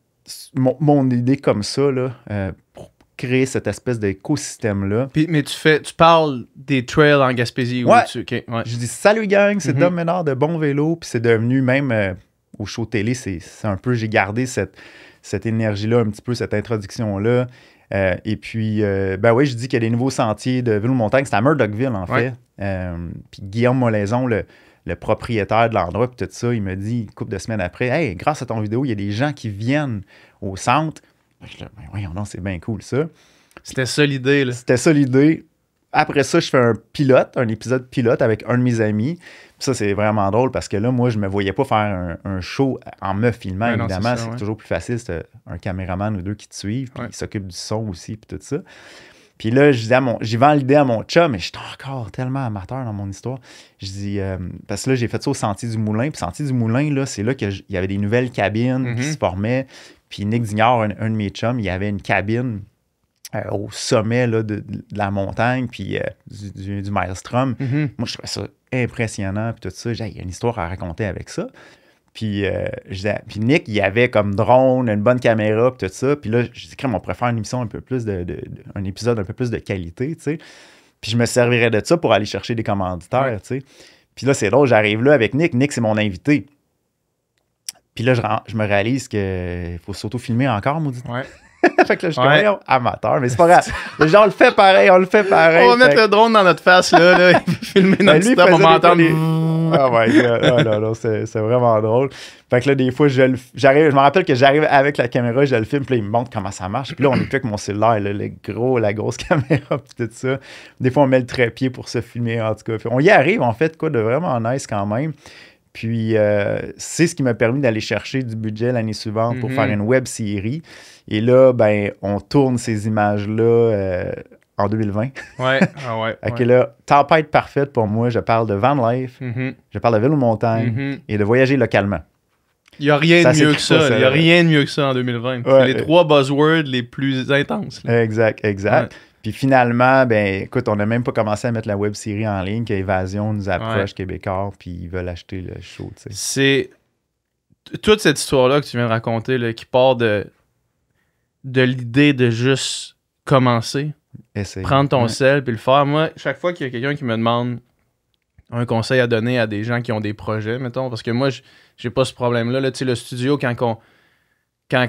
mon, mon idée comme ça là, euh, pour créer cette espèce d'écosystème-là. Mais tu fais, tu parles des trails en Gaspésie Ouais. tu. Je dis salut gang, c'est Mhm. Dom Ménard de Bon Vélo, puis c'est devenu même euh, au show télé, c'est un peu, j'ai gardé cette, cette énergie-là, un petit peu, cette introduction-là. Euh, et puis, euh, ben oui, je dis qu'il y a des nouveaux sentiers de vélo-montagne, c'est à Murdochville en fait. Ouais. Puis Guillaume Molaison, le, le propriétaire de l'endroit, puis tout ça, il me dit, une couple de semaines après, Hey, grâce à ton vidéo, il y a des gens qui viennent au centre. Je dis, ben voyons donc, c'est bien cool ça. C'était ça l'idée, là. C'était ça l'idée. Après ça, je fais un pilote, un épisode pilote avec un de mes amis. Puis ça, c'est vraiment drôle parce que là, moi, je me voyais pas faire un, un show en me filmant, Ouais, non, évidemment. c'est ouais. toujours plus facile, c'est un caméraman ou deux qui te suivent, puis Ouais. ils s'occupent du son aussi, puis tout ça. Puis là, je à mon, j'y vends l'idée à mon chum, mais je suis encore tellement amateur dans mon histoire. Je dis, euh, parce que là, j'ai fait ça au Sentier du Moulin. Puis Sentier du Moulin, là, c'est là qu'il y avait des nouvelles cabines qui Mhm. se formaient. Puis Nick Dignard, un, un de mes chums, il y avait une cabine euh, au sommet là, de, de la montagne, puis euh, du, du, du Maelstrom. Mhm. Moi, je trouvais ça impressionnant, puis tout ça. Il y a une histoire à raconter avec ça. Puis, euh, je puis Nick, il avait comme drone, une bonne caméra, puis tout ça. Puis là, je dis, on pourrait faire une émission un peu plus de, de- de- un épisode un peu plus de qualité, tu sais. Puis je me servirais de ça pour aller chercher des commanditaires, Ouais. tu sais. Puis là, c'est drôle, j'arrive là avec Nick. Nick, c'est mon invité. Puis là, je, me réalise qu'il faut s'auto-filmer encore, maudit. Ouais. fait que là, je suis Ouais. amateur, mais c'est pas grave. Les gens, on le fait pareil, on le fait pareil. On va mettre le drone dans notre face, là. là. Peut filmer Ben, notre stop, on va des entendre. fois Oh my god. Oh non, non, c'est vraiment drôle. Fait que là, des fois, je j'arrive, je me rappelle que j'arrive avec la caméra, je le filme, puis là, il me montre comment ça marche. Puis là, on est plus avec mon cellulaire, là, le gros, la grosse caméra, puis tout ça. Des fois, on met le trépied pour se filmer, en tout cas. Puis on y arrive, en fait, quoi, de vraiment nice quand même. Puis, euh, c'est ce qui m'a permis d'aller chercher du budget l'année suivante pour Mhm. faire une web série. Et là, ben, on tourne ces images-là euh, en 2020. Ouais, ah ouais. Ok, ouais. là, tempête parfaite pour moi. Je parle de van life, Mhm. je parle de vélo montagne Mhm. et de voyager localement. Il n'y a rien Ça de mieux que ça. Il n'y a rien de mieux que ça en 2020. C'est les trois buzzwords les plus intenses. là. Exact, exact. Puis finalement, ben écoute, on n'a même pas commencé à mettre la web série en ligne qu'Évasion nous approche, Ouais. Québécois, puis ils veulent acheter le show. C'est toute cette histoire-là que tu viens de raconter, là, qui part de, de l'idée de juste commencer, Essaye. prendre ton Ouais. sel puis le faire. Moi, chaque fois qu'il y a quelqu'un qui me demande un conseil à donner à des gens qui ont des projets, mettons, parce que moi, j'ai pas ce problème-là. Là, tu sais, le studio, quand on- Quand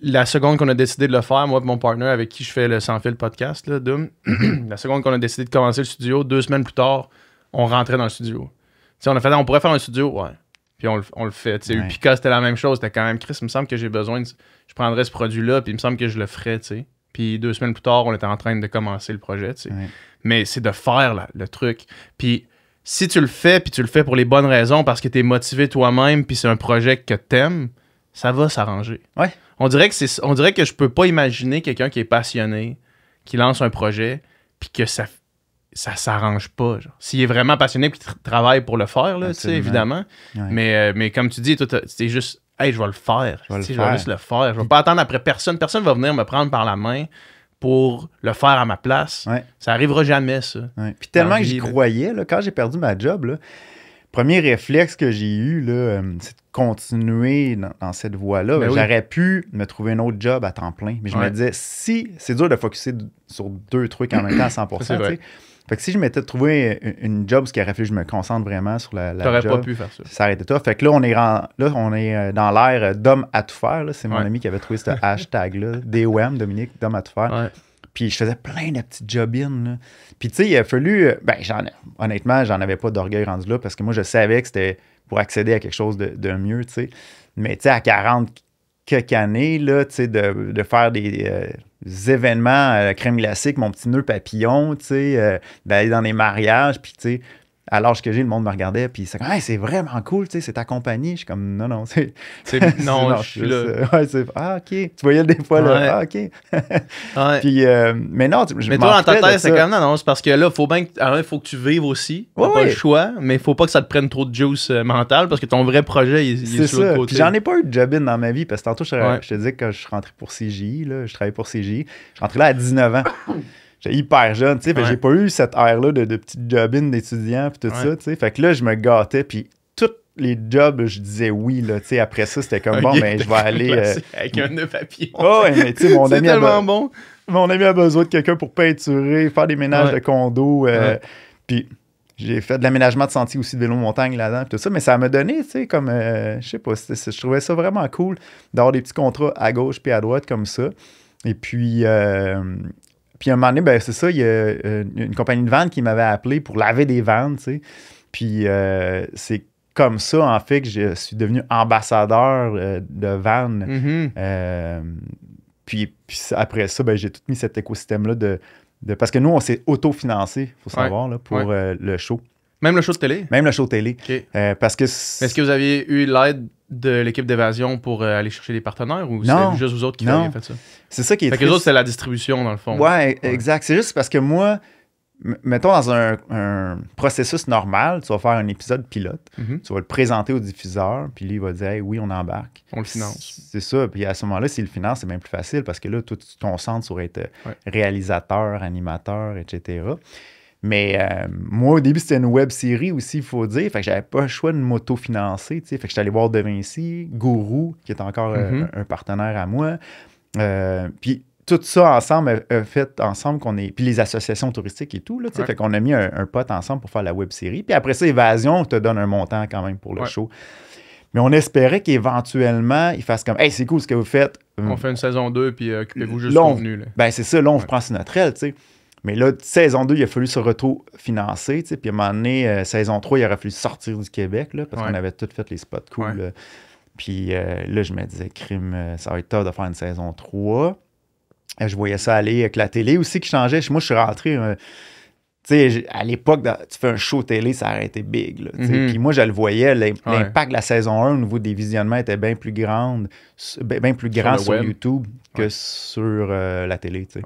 la seconde qu'on a décidé de le faire, moi et mon partner avec qui je fais le Sans Fil podcast, là, Doom, la seconde qu'on a décidé de commencer le studio, deux semaines plus tard, on rentrait dans le studio. On a fait, on pourrait faire un studio, ouais. Puis on le, on le fait. Tu sais, Ouais. Upica, c'était la même chose. C'était quand même, Chris, il me semble que j'ai besoin de. Je prendrais ce produit-là, puis il me semble que je le ferais, tu sais. Puis deux semaines plus tard, on était en train de commencer le projet. Ouais. Mais c'est de faire le truc. Puis si tu le fais, puis tu le fais pour les bonnes raisons, parce que tu es motivé toi-même, puis c'est un projet que t'aimes, ça va s'arranger. Ouais. On dirait que c'est, on dirait que je peux pas imaginer quelqu'un qui est passionné, qui lance un projet, puis que ça ça s'arrange pas. S'il est vraiment passionné puis qu'il tra- travaille pour le faire, là, évidemment. Ouais. Mais, euh, mais comme tu dis, c'est juste, hey, je vais le faire. Je vais le faire. juste le faire. Je vais pas attendre après personne. Personne va venir me prendre par la main pour le faire à ma place. Ouais. Ça arrivera jamais, ça. Ouais. Puis tellement que j'y croyais, là, quand j'ai perdu ma job, là, premier réflexe que j'ai eu, euh, c'est de continuer dans, dans cette voie-là. Ben oui. J'aurais pu me trouver un autre job à temps plein. Mais je Ouais. me disais, si c'est dur de focuser sur deux trucs en même temps à 100%, Ça. Fait que si je m'étais trouvé une, une job, ce qui aurait fallu que je me concentre vraiment sur la, la T'aurais pas pu faire ça. ça aurait été tough. Fait que là, on est, là, on est euh, dans l'ère d'homme à tout faire. C'est mon Ouais. ami qui avait trouvé ce hashtag-là, DOM, Dominique, d'homme à tout faire. Ouais. Puis je faisais plein de petites jobines. Puis tu sais, il a fallu. euh, Ben, honnêtement, j'en avais pas d'orgueil rendu là parce que moi, je savais que c'était pour accéder à quelque chose de, mieux, tu sais. Mais tu sais, à 40 quelques là, tu sais, de, faire des, euh, événements la crème glacée, mon petit nœud papillon, tu sais, euh, d'aller dans des mariages, puis tu sais. À l'âge que j'ai, le monde me regardait, puis c'est comme, hey, c'est vraiment cool, tu sais, c'est ta compagnie. Je suis comme, non, non, c'est. C'est- non, je suis là. ouais, c'est- ah, ok. Tu voyais des fois, là, Ouais. ah, ok. Ouais. Puis, euh, mais non, tu- je mais toi, dans ta tête, c'est comme non, non, c'est parce que là, faut bien que, ah, faut que tu vives aussi. T'as Ouais, pas le choix, mais faut pas que ça te prenne trop de juice euh, mental parce que ton vrai projet, il, il C'est est sur l'autre ça. côté. Puis j'en ai pas eu de job-in dans ma vie parce que tantôt, je, te disais que quand je suis rentré pour CGI, là, je travaillais pour CGI, je suis rentré là à 19 ans. J'étais hyper jeune, tu sais. Ouais. J'ai pas eu cette ère-là de, de petite job-in d'étudiant puis tout Ouais. ça, tu sais. Fait que là, je me gâtais. Puis tous les jobs, je disais oui, là, tu sais. Après ça, c'était comme bon, mais je de vais aller. euh, Avec un nœud papillon. Oh, ouais, mais tu sais, mon ami, a tellement be- bon. mon ami a besoin de quelqu'un pour peinturer, faire des ménages Ouais. de condo. euh. Puis j'ai fait de l'aménagement de sentiers aussi de vélo montagne là-dedans, puis tout ça. Mais ça m'a donné, tu sais, comme, euh, je sais pas, je trouvais ça vraiment cool d'avoir des petits contrats à gauche puis à droite comme ça. Et puis, euh, puis à un moment donné, ben, c'est ça, il y a euh, une compagnie de vannes qui m'avait appelé pour laver des vannes, tu sais. Puis euh, c'est comme ça, en fait, que je suis devenu ambassadeur euh, de vannes. Mhm. Euh, puis, après ça, ben, j'ai tout mis cet écosystème-là de, de- Parce que nous, on s'est autofinancé, il faut Ouais. savoir, là, pour Ouais. le show. Même le show de télé? Même le show télé. Euh, parce que. Est-ce que vous aviez eu l'aide de l'équipe d'évasion pour euh, aller chercher des partenaires ou c'est juste vous autres qui Non. aviez fait ça? C'est ça qui est Fait que les autres, c'était la distribution dans le fond. Ouais, exact. C'est juste parce que moi, mettons dans un, un processus normal, tu vas faire un épisode pilote, Mhm. tu vas le présenter au diffuseur, puis lui, il va dire Hey, oui, on embarque. On le finance. C'est ça. Puis à ce moment-là, s'il le finance, c'est bien plus facile parce que là, tout ton centre sur être euh, Ouais. réalisateur, animateur, etc. Mais euh, moi, au début, c'était une web série aussi, il faut dire. Fait que j'avais pas le choix de m'auto-financer. Fait que j'étais allé voir De Vinci, Gourou, qui est encore euh, Mhm. un, un partenaire à moi. Euh, puis tout ça ensemble a, fait ensemble qu'on est. Puis les associations touristiques et tout, là. Ouais. Fait qu'on a mis un, un pote ensemble pour faire la web série. Puis après ça, Évasion te donne un montant quand même pour le Ouais. show. Mais on espérait qu'éventuellement, ils fassent comme Hey, c'est cool ce que vous faites. On fait une saison 2 puis euh, occupez-vous juste Là, on-. Là. Ben, c'est ça, là, on Ouais. prend sur notre aile, tu sais. Mais là, saison 2, il a fallu se sais. Puis à un moment donné, euh, saison 3, il aurait fallu sortir du Québec, là, parce Ouais. qu'on avait tout fait les spots cool. Ouais. Puis euh, là, je me disais, crime, euh, ça va être tough de faire une saison 3. Euh, je voyais ça aller avec la télé aussi qui changeait. Moi, je suis rentré. euh, sais, à l'époque, tu fais un show télé, ça aurait été big. là. Mhm. Puis moi, je le voyais, Ouais. l'impact de la saison 1 au niveau des visionnements était bien plus grande, s- bien plus grand sur. YouTube que Ouais. sur euh, la télé. Ouais.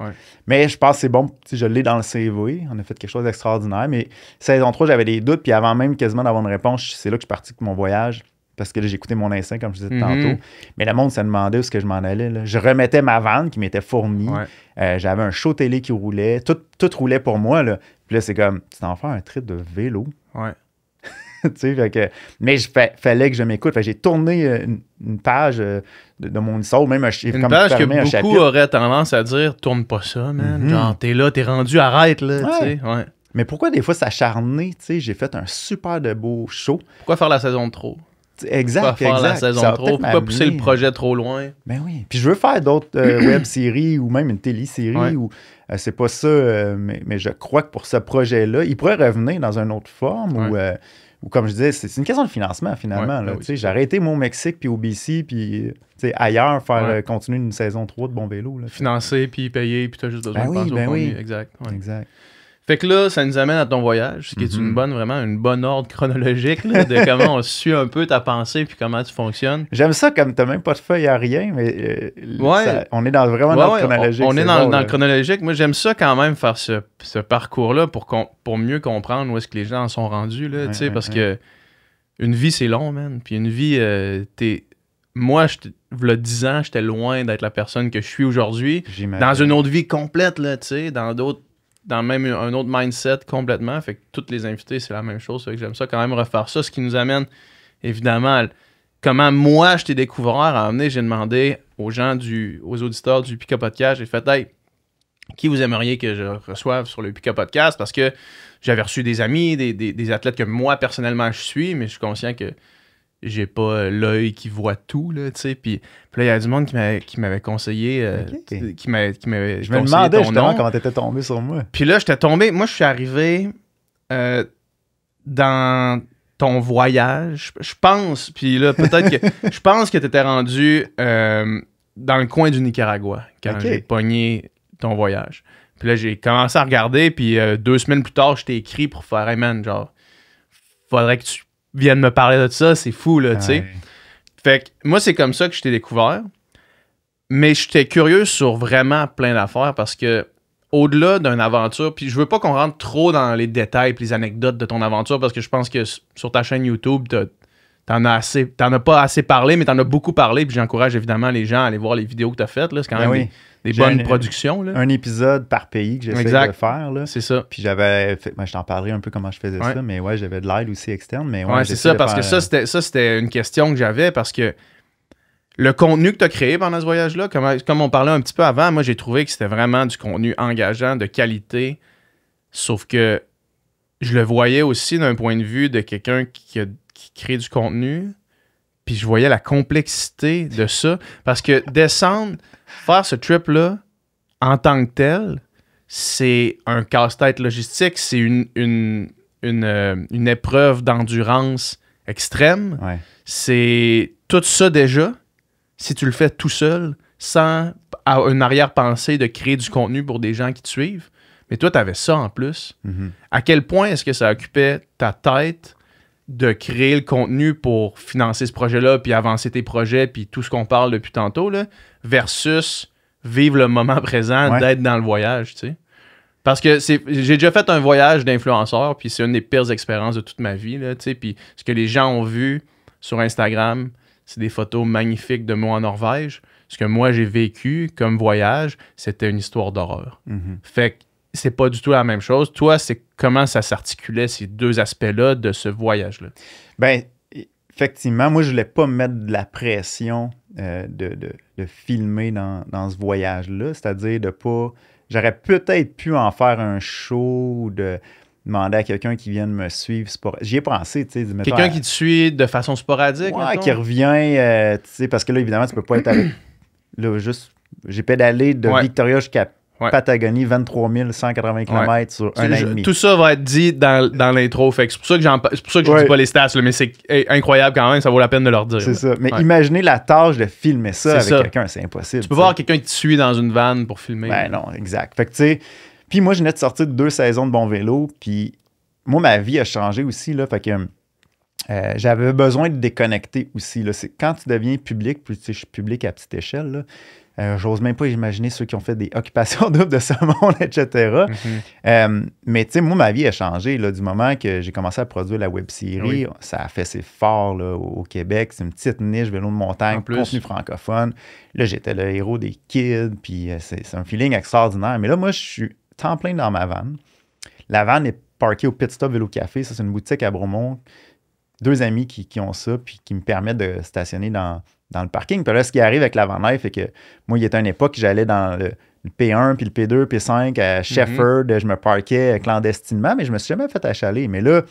Mais je pense que c'est bon, je l'ai dans le CV. On a fait quelque chose d'extraordinaire. Mais saison 3, j'avais des doutes. Puis avant même quasiment d'avoir une réponse, c'est là que je suis parti pour mon voyage. Parce que là, j'ai écouté mon instinct, comme je disais Mhm. tantôt. Mais le monde se demandait où est-ce que je m'en allais. là. Je remettais ma vanne qui m'était fournie. Euh, j'avais un show télé qui roulait. Tout, tout roulait pour moi. Là. Puis là, c'est comme, tu t'en fais un trip de vélo. Ouais. Tu sais, fait que- mais il fallait que je m'écoute. J'ai tourné euh, une, une page euh, de, de mon histoire, même un, j'ai Une comme page que beaucoup chapitre. auraient tendance à dire tourne pas ça, man. Mhm. Genre, t'es là, t'es rendu, arrête, là. Ouais. Mais pourquoi des fois s'acharner? Tu sais, J'ai fait un super de beau show. Pourquoi faire la saison de trop? Exact, Pourquoi faire exact. la saison Ça trop? Pourquoi pousser le projet trop loin? Ben oui. Puis je veux faire d'autres euh, web-séries ou même une télésérie Ouais. ou euh, c'est pas ça, euh, mais, mais je crois que pour ce projet-là, il pourrait revenir dans une autre forme ou, Ouais. comme je disais, c'est une question de financement finalement. Ouais, ben oui, J'ai arrêté au Mexique puis au BC puis ailleurs faire continuer une saison 3 de bon vélo. Là, Financer, puis payer, puis t'as juste besoin Ben de oui, ben oui. Exact. Exact. Fait que là, ça nous amène à ton voyage, ce qui est Mhm. une bonne, vraiment, une bonne ordre chronologique là, de comment on suit un peu ta pensée puis comment tu fonctionnes. J'aime ça comme t'as même pas de feuille à rien, mais euh, Ouais. ça- on est dans vraiment Ouais, dans le chronologique. on, on est dans, bon, dans le chronologique. Moi, j'aime ça quand même faire ce, ce parcours-là pour, qu'on- pour mieux comprendre où est-ce que les gens en sont rendus, là, Ouais, tu sais, ouais, parce que une vie, c'est long, man. Puis une vie, euh, t'es... Moi, v'là 10 ans, j'étais loin d'être la personne que je suis aujourd'hui. J'imagine. Dans une autre vie complète, là, tu sais, dans d'autres dans même un autre mindset complètement. Fait que toutes les invités, c'est la même chose. Fait que j'aime ça quand même refaire ça. Ce qui nous amène, évidemment, à comment moi je t'ai découvert. À amener, j'ai demandé aux gens, du, aux auditeurs du Pika Podcast, j'ai fait Hey, qui vous aimeriez que je reçoive sur le Pika Podcast? Parce que j'avais reçu des amis, des, athlètes que moi personnellement je suis, mais je suis conscient que j'ai pas euh, l'œil qui voit tout, là, tu sais. Puis, puis là, il y a du monde qui m'avait, qui m'avait conseillé, euh, Ok. qui m'avait, Je me demandais justement nom. comment t'étais tombé sur moi. Puis là, j'étais tombé. Moi, je suis arrivé euh, dans ton voyage. Je pense, puis là, peut-être que. Je pense que tu étais rendu euh, dans le coin du Nicaragua quand j'ai pogné ton voyage. Puis là, j'ai commencé à regarder, puis deux semaines plus tard, je t'ai écrit pour faire Hey man, genre, faudrait que tu viennes me parler de ça, c'est fou, là, tu sais. Fait que moi, c'est comme ça que je t'ai découvert. Mais j'étais curieux sur vraiment plein d'affaires parce que au-delà d'une aventure, puis je veux pas qu'on rentre trop dans les détails et les anecdotes de ton aventure parce que je pense que sur ta chaîne YouTube, t'as- t'en as assez, t'en as pas assez parlé, mais t'en as beaucoup parlé. Puis j'encourage évidemment les gens à aller voir les vidéos que t'as faites. là. C'est quand Ben même oui. des, bonnes un- productions. Là. Un épisode par pays que j'essaie de faire. Là. C'est ça. Puis j'avais fait, moi, je t'en parlerai un peu comment je faisais Ouais. ça, mais ouais, j'avais de l'aide aussi externe. Mais ouais, Ouais, c'est ça, parce que faire, euh, c'était, ça, c'était une question que j'avais parce que le contenu que tu as créé pendant ce voyage-là, comme, comme on parlait un petit peu avant, moi j'ai trouvé que c'était vraiment du contenu engageant, de qualité, sauf que je le voyais aussi d'un point de vue de quelqu'un qui, a- qui crée du contenu, puis je voyais la complexité de ça, parce que descendre, faire ce trip-là en tant que tel, c'est un casse-tête logistique, c'est une, une, une, euh, une épreuve d'endurance extrême. Ouais. C'est tout ça déjà, si tu le fais tout seul, sans une arrière-pensée de créer du contenu pour des gens qui te suivent. Mais toi, tu avais ça en plus. Mhm. À quel point est-ce que ça occupait ta tête de créer le contenu pour financer ce projet-là, puis avancer tes projets, puis tout ce qu'on parle depuis tantôt, là, versus vivre le moment présent, Ouais. d'être dans le voyage, tu sais? Parce que c'est, j'ai déjà fait un voyage d'influenceur, puis c'est une des pires expériences de toute ma vie, là, tu sais, puis ce que les gens ont vu sur Instagram, c'est des photos magnifiques de moi en Norvège. Ce que moi, j'ai vécu comme voyage, c'était une histoire d'horreur. Mhm. Fait que c'est pas du tout la même chose. Toi, c'est comment ça s'articulait ces deux aspects-là de ce voyage-là? Ben, effectivement, moi, je voulais pas mettre de la pression euh, de, de- de filmer dans, dans ce voyage-là. C'est-à-dire de pas. J'aurais peut-être pu en faire un show ou de demander à quelqu'un qui vienne me suivre. J'y ai pensé, tu sais. Quelqu'un à- qui te suit de façon sporadique, Ouais, mettons? qui revient, euh, tu sais, parce que là, évidemment, tu peux pas être avec. Là, juste. J'ai pédalé de Ouais. Victoria jusqu'à Ouais. Patagonie, 23 180 km sur un an et demi. Tout ça va être dit dans, dans l'intro. Fait que c'est pour ça que j'en pa- c'est pour ça que je Ouais. dis pas les stats, là, mais c'est incroyable quand même, ça vaut la peine de leur dire. C'est ça. Mais Ouais. imaginez la tâche de filmer ça avec quelqu'un, c'est impossible. Tu peux voir quelqu'un qui te suit dans une vanne pour filmer. Ben non, exact. Fait que tu sais, puis moi, je venais de sortir de deux saisons de bon vélo, puis moi, ma vie a changé aussi, là. Fait que euh, j'avais besoin de déconnecter aussi, là. Quand tu deviens public, puis tu sais, je suis public à petite échelle, là. Euh, J'ose même pas imaginer ceux qui ont fait des occupations doubles de ce monde, etc. Mhm. Euh, mais tu sais, moi, ma vie a changé là, du moment que j'ai commencé à produire la web série. Oui. Ça a fait ses forts là, au Québec. C'est une petite niche, vélo de montagne, contenu francophone. Là, j'étais le héros des kids, puis euh, c'est un feeling extraordinaire. Mais là, moi, je suis temps plein dans ma vanne. La vanne est parkée au Pit Stop Vélo Café. Ça, c'est une boutique à Bromont. Deux amis qui, qui ont ça, puis qui me permettent de stationner dans, dans le parking. Puis là, ce qui arrive avec la van life, c'est que moi, il y a une époque, j'allais dans le, le P1, puis le P2, P5 à Shefford. Je me parquais clandestinement, mais je me suis jamais fait achaler. Mais là,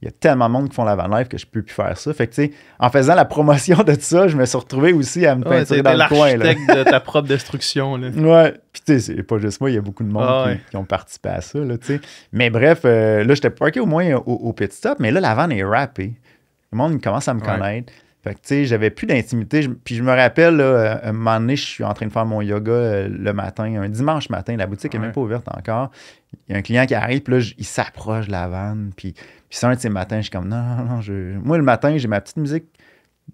il y a tellement de monde qui font la van life que je peux plus faire ça. Fait que, tu sais, en faisant la promotion de ça, je me suis retrouvé aussi à me Ouais, peinturer dans le coin. de ta propre destruction. Là. Ouais. Puis, tu sais, c'est pas juste moi, il y a beaucoup de monde Ah qui, ouais. qui ont participé à ça, là, tu sais. Mais bref, euh, là, j'étais parké au moins au, au pit stop, mais là, la vanne est rappée. Le monde commence à me Ouais. Fait que, tu sais, j'avais plus d'intimité. Puis, je me rappelle, là, un moment donné, je suis en train de faire mon yoga euh, le matin, un dimanche matin. La boutique n'est Ouais. même pas ouverte encore. Il y a un client qui arrive, puis là, il s'approche de la vanne. Puis, puis c'est un de ces matins, je suis comme, non, non, non. Je... Moi, le matin, j'ai ma petite musique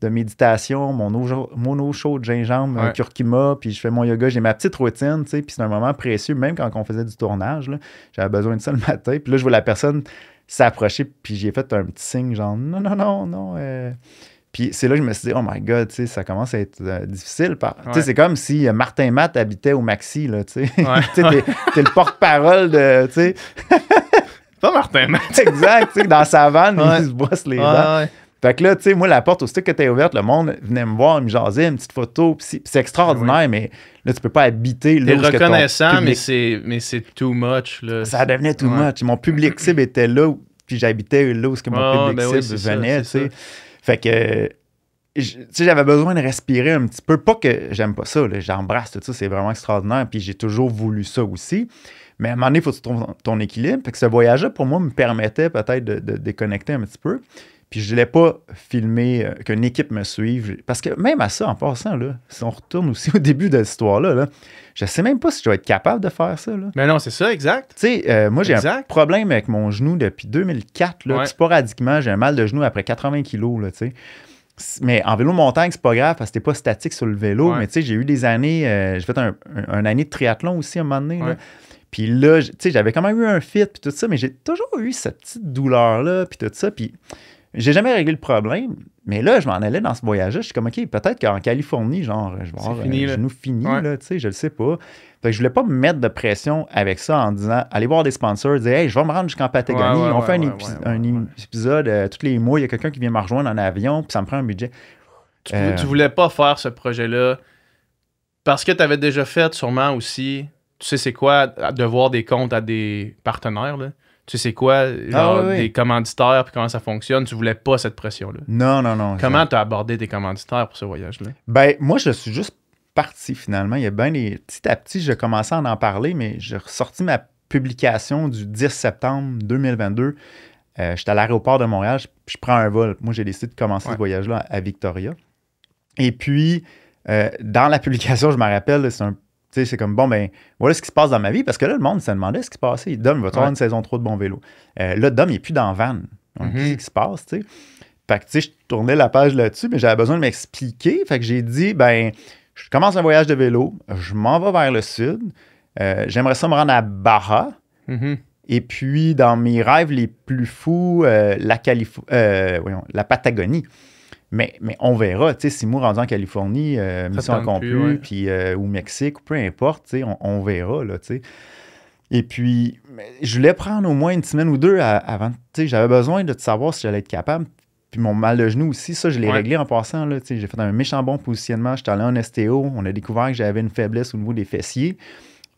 de méditation, mon eau, mon eau chaude, gingembre, Ouais. euh, curcuma, puis je fais mon yoga, j'ai ma petite routine, tu sais, puis c'est un moment précieux, même quand on faisait du tournage, là, j'avais besoin de ça le matin, puis là, je vois la personne s'approcher, puis j'ai fait un petit signe, genre, non, non, non, non, euh. Puis c'est là que je me suis dit, oh my God, ça commence à être euh, difficile. par- Ouais. c'est comme si euh, Martin Matt habitait au Maxi, là, tu sais. Ouais. t'es, le porte-parole de, tu sais, Pas Martin Matt. exact, tu sais, dans sa vanne, Ouais. il se brosse les dents. Fait que là, tu sais, moi, la porte, aussitôt que t'es ouverte, le monde venait me voir, me jaser, une petite photo. Puis c'est- extraordinaire, mais là, tu peux pas habiter. T'es reconnaissant, mais public- c'est, mais c'est too much. Là. Ça devenait too much. Mon public cible était là, puis j'habitais là où que mon Ah, public ben cible venait, tu c'est sais. Fait que, tu sais, j'avais besoin de respirer un petit peu. Pas que j'aime pas ça, j'embrasse tout ça, c'est vraiment extraordinaire, puis j'ai toujours voulu ça aussi. Mais à un moment donné, il faut que tu trouves ton équilibre. Fait que ce voyage-là, pour moi, me permettait peut-être de déconnecter un petit peu. Puis je voulais pas filmer, euh, qu'une équipe me suive. Parce que même à ça, en passant, là, si on retourne aussi au début de l'histoire-là, là, je sais même pas si je vais être capable de faire ça. Là. Mais non, c'est ça, exact. Tu sais, euh, moi, j'ai un problème avec mon genou depuis 2004. Là, Ouais. Sporadiquement, j'ai un mal de genou après 80 kilos. Là, tu sais. C- mais en vélo montagne, c'est pas grave parce que t'es pas statique sur le vélo. Ouais. Mais tu sais, j'ai eu des années, euh, j'ai fait un, un- un année de triathlon aussi à un moment donné. là. Puis là, tu sais, j'avais quand même eu un fit puis tout ça, mais j'ai toujours eu cette petite douleur-là puis tout ça. Puis j'ai jamais réglé le problème. Mais là, je m'en allais dans ce voyage-là. Je suis comme, OK, peut-être qu'en Californie, genre, je vais avoir fini, un là. genou fini, Ouais. là, tu sais, je le sais pas. Fait que je voulais pas me mettre de pression avec ça en disant, allez voir des sponsors, dire, hey, je vais me rendre jusqu'en Patagonie. Ouais, ouais, On fait un, épi- épisode euh, tous les mois, il y a quelqu'un qui vient me rejoindre en avion, puis ça me prend un budget. Tu, Euh. tu voulais pas faire ce projet-là parce que tu avais déjà fait sûrement aussi, tu sais c'est quoi, devoir des comptes à des partenaires, là? Tu sais quoi, genre Ah, oui, oui. des commanditaires, puis comment ça fonctionne. Tu voulais pas cette pression-là. Non, non, non. Comment tu as abordé tes commanditaires pour ce voyage-là? Ben, moi, je suis juste parti finalement. Il y a bien des. Petit à petit, je commençais à en parler, mais j'ai ressorti ma publication du 10 septembre 2022. Euh, J'étais à l'aéroport de Montréal, je, je prends un vol. Moi, j'ai décidé de commencer Ouais. ce voyage-là à, à Victoria. Et puis, euh, dans la publication, je me rappelle, c'est un. Tu sais, C'est comme, bon, ben, voilà ce qui se passe dans ma vie. Parce que là, le monde se demandait ce qui se passait. Dom, va-tu avoir Ouais. une saison 3 de bon vélo? Euh, là, Dom, il n'est plus dans Van. Donc. Qu'est-ce qui se passe, tu sais? Fait que, tu sais, je tournais la page là-dessus, mais j'avais besoin de m'expliquer. Fait que j'ai dit, ben, je commence un voyage de vélo, je m'en vais vers le sud. Euh, J'aimerais ça me rendre à Baja. Mhm. Et puis, dans mes rêves les plus fous, euh, la, Calif- euh, voyons, la Patagonie. Mais, mais on verra, tu sais, si moi, rendu en Californie, euh, mission accomplie, puis euh, ou Mexique, ou peu importe, tu sais, on, on verra, là, tu sais. Et puis, je voulais prendre au moins une semaine ou deux à- avant, tu sais, j'avais besoin de savoir si j'allais être capable. Puis mon mal de genou aussi, ça, je l'ai Ouais. réglé en passant, là, tu sais, j'ai fait un méchant bon positionnement, j'étais allé en STO, on a découvert que j'avais une faiblesse au niveau des fessiers.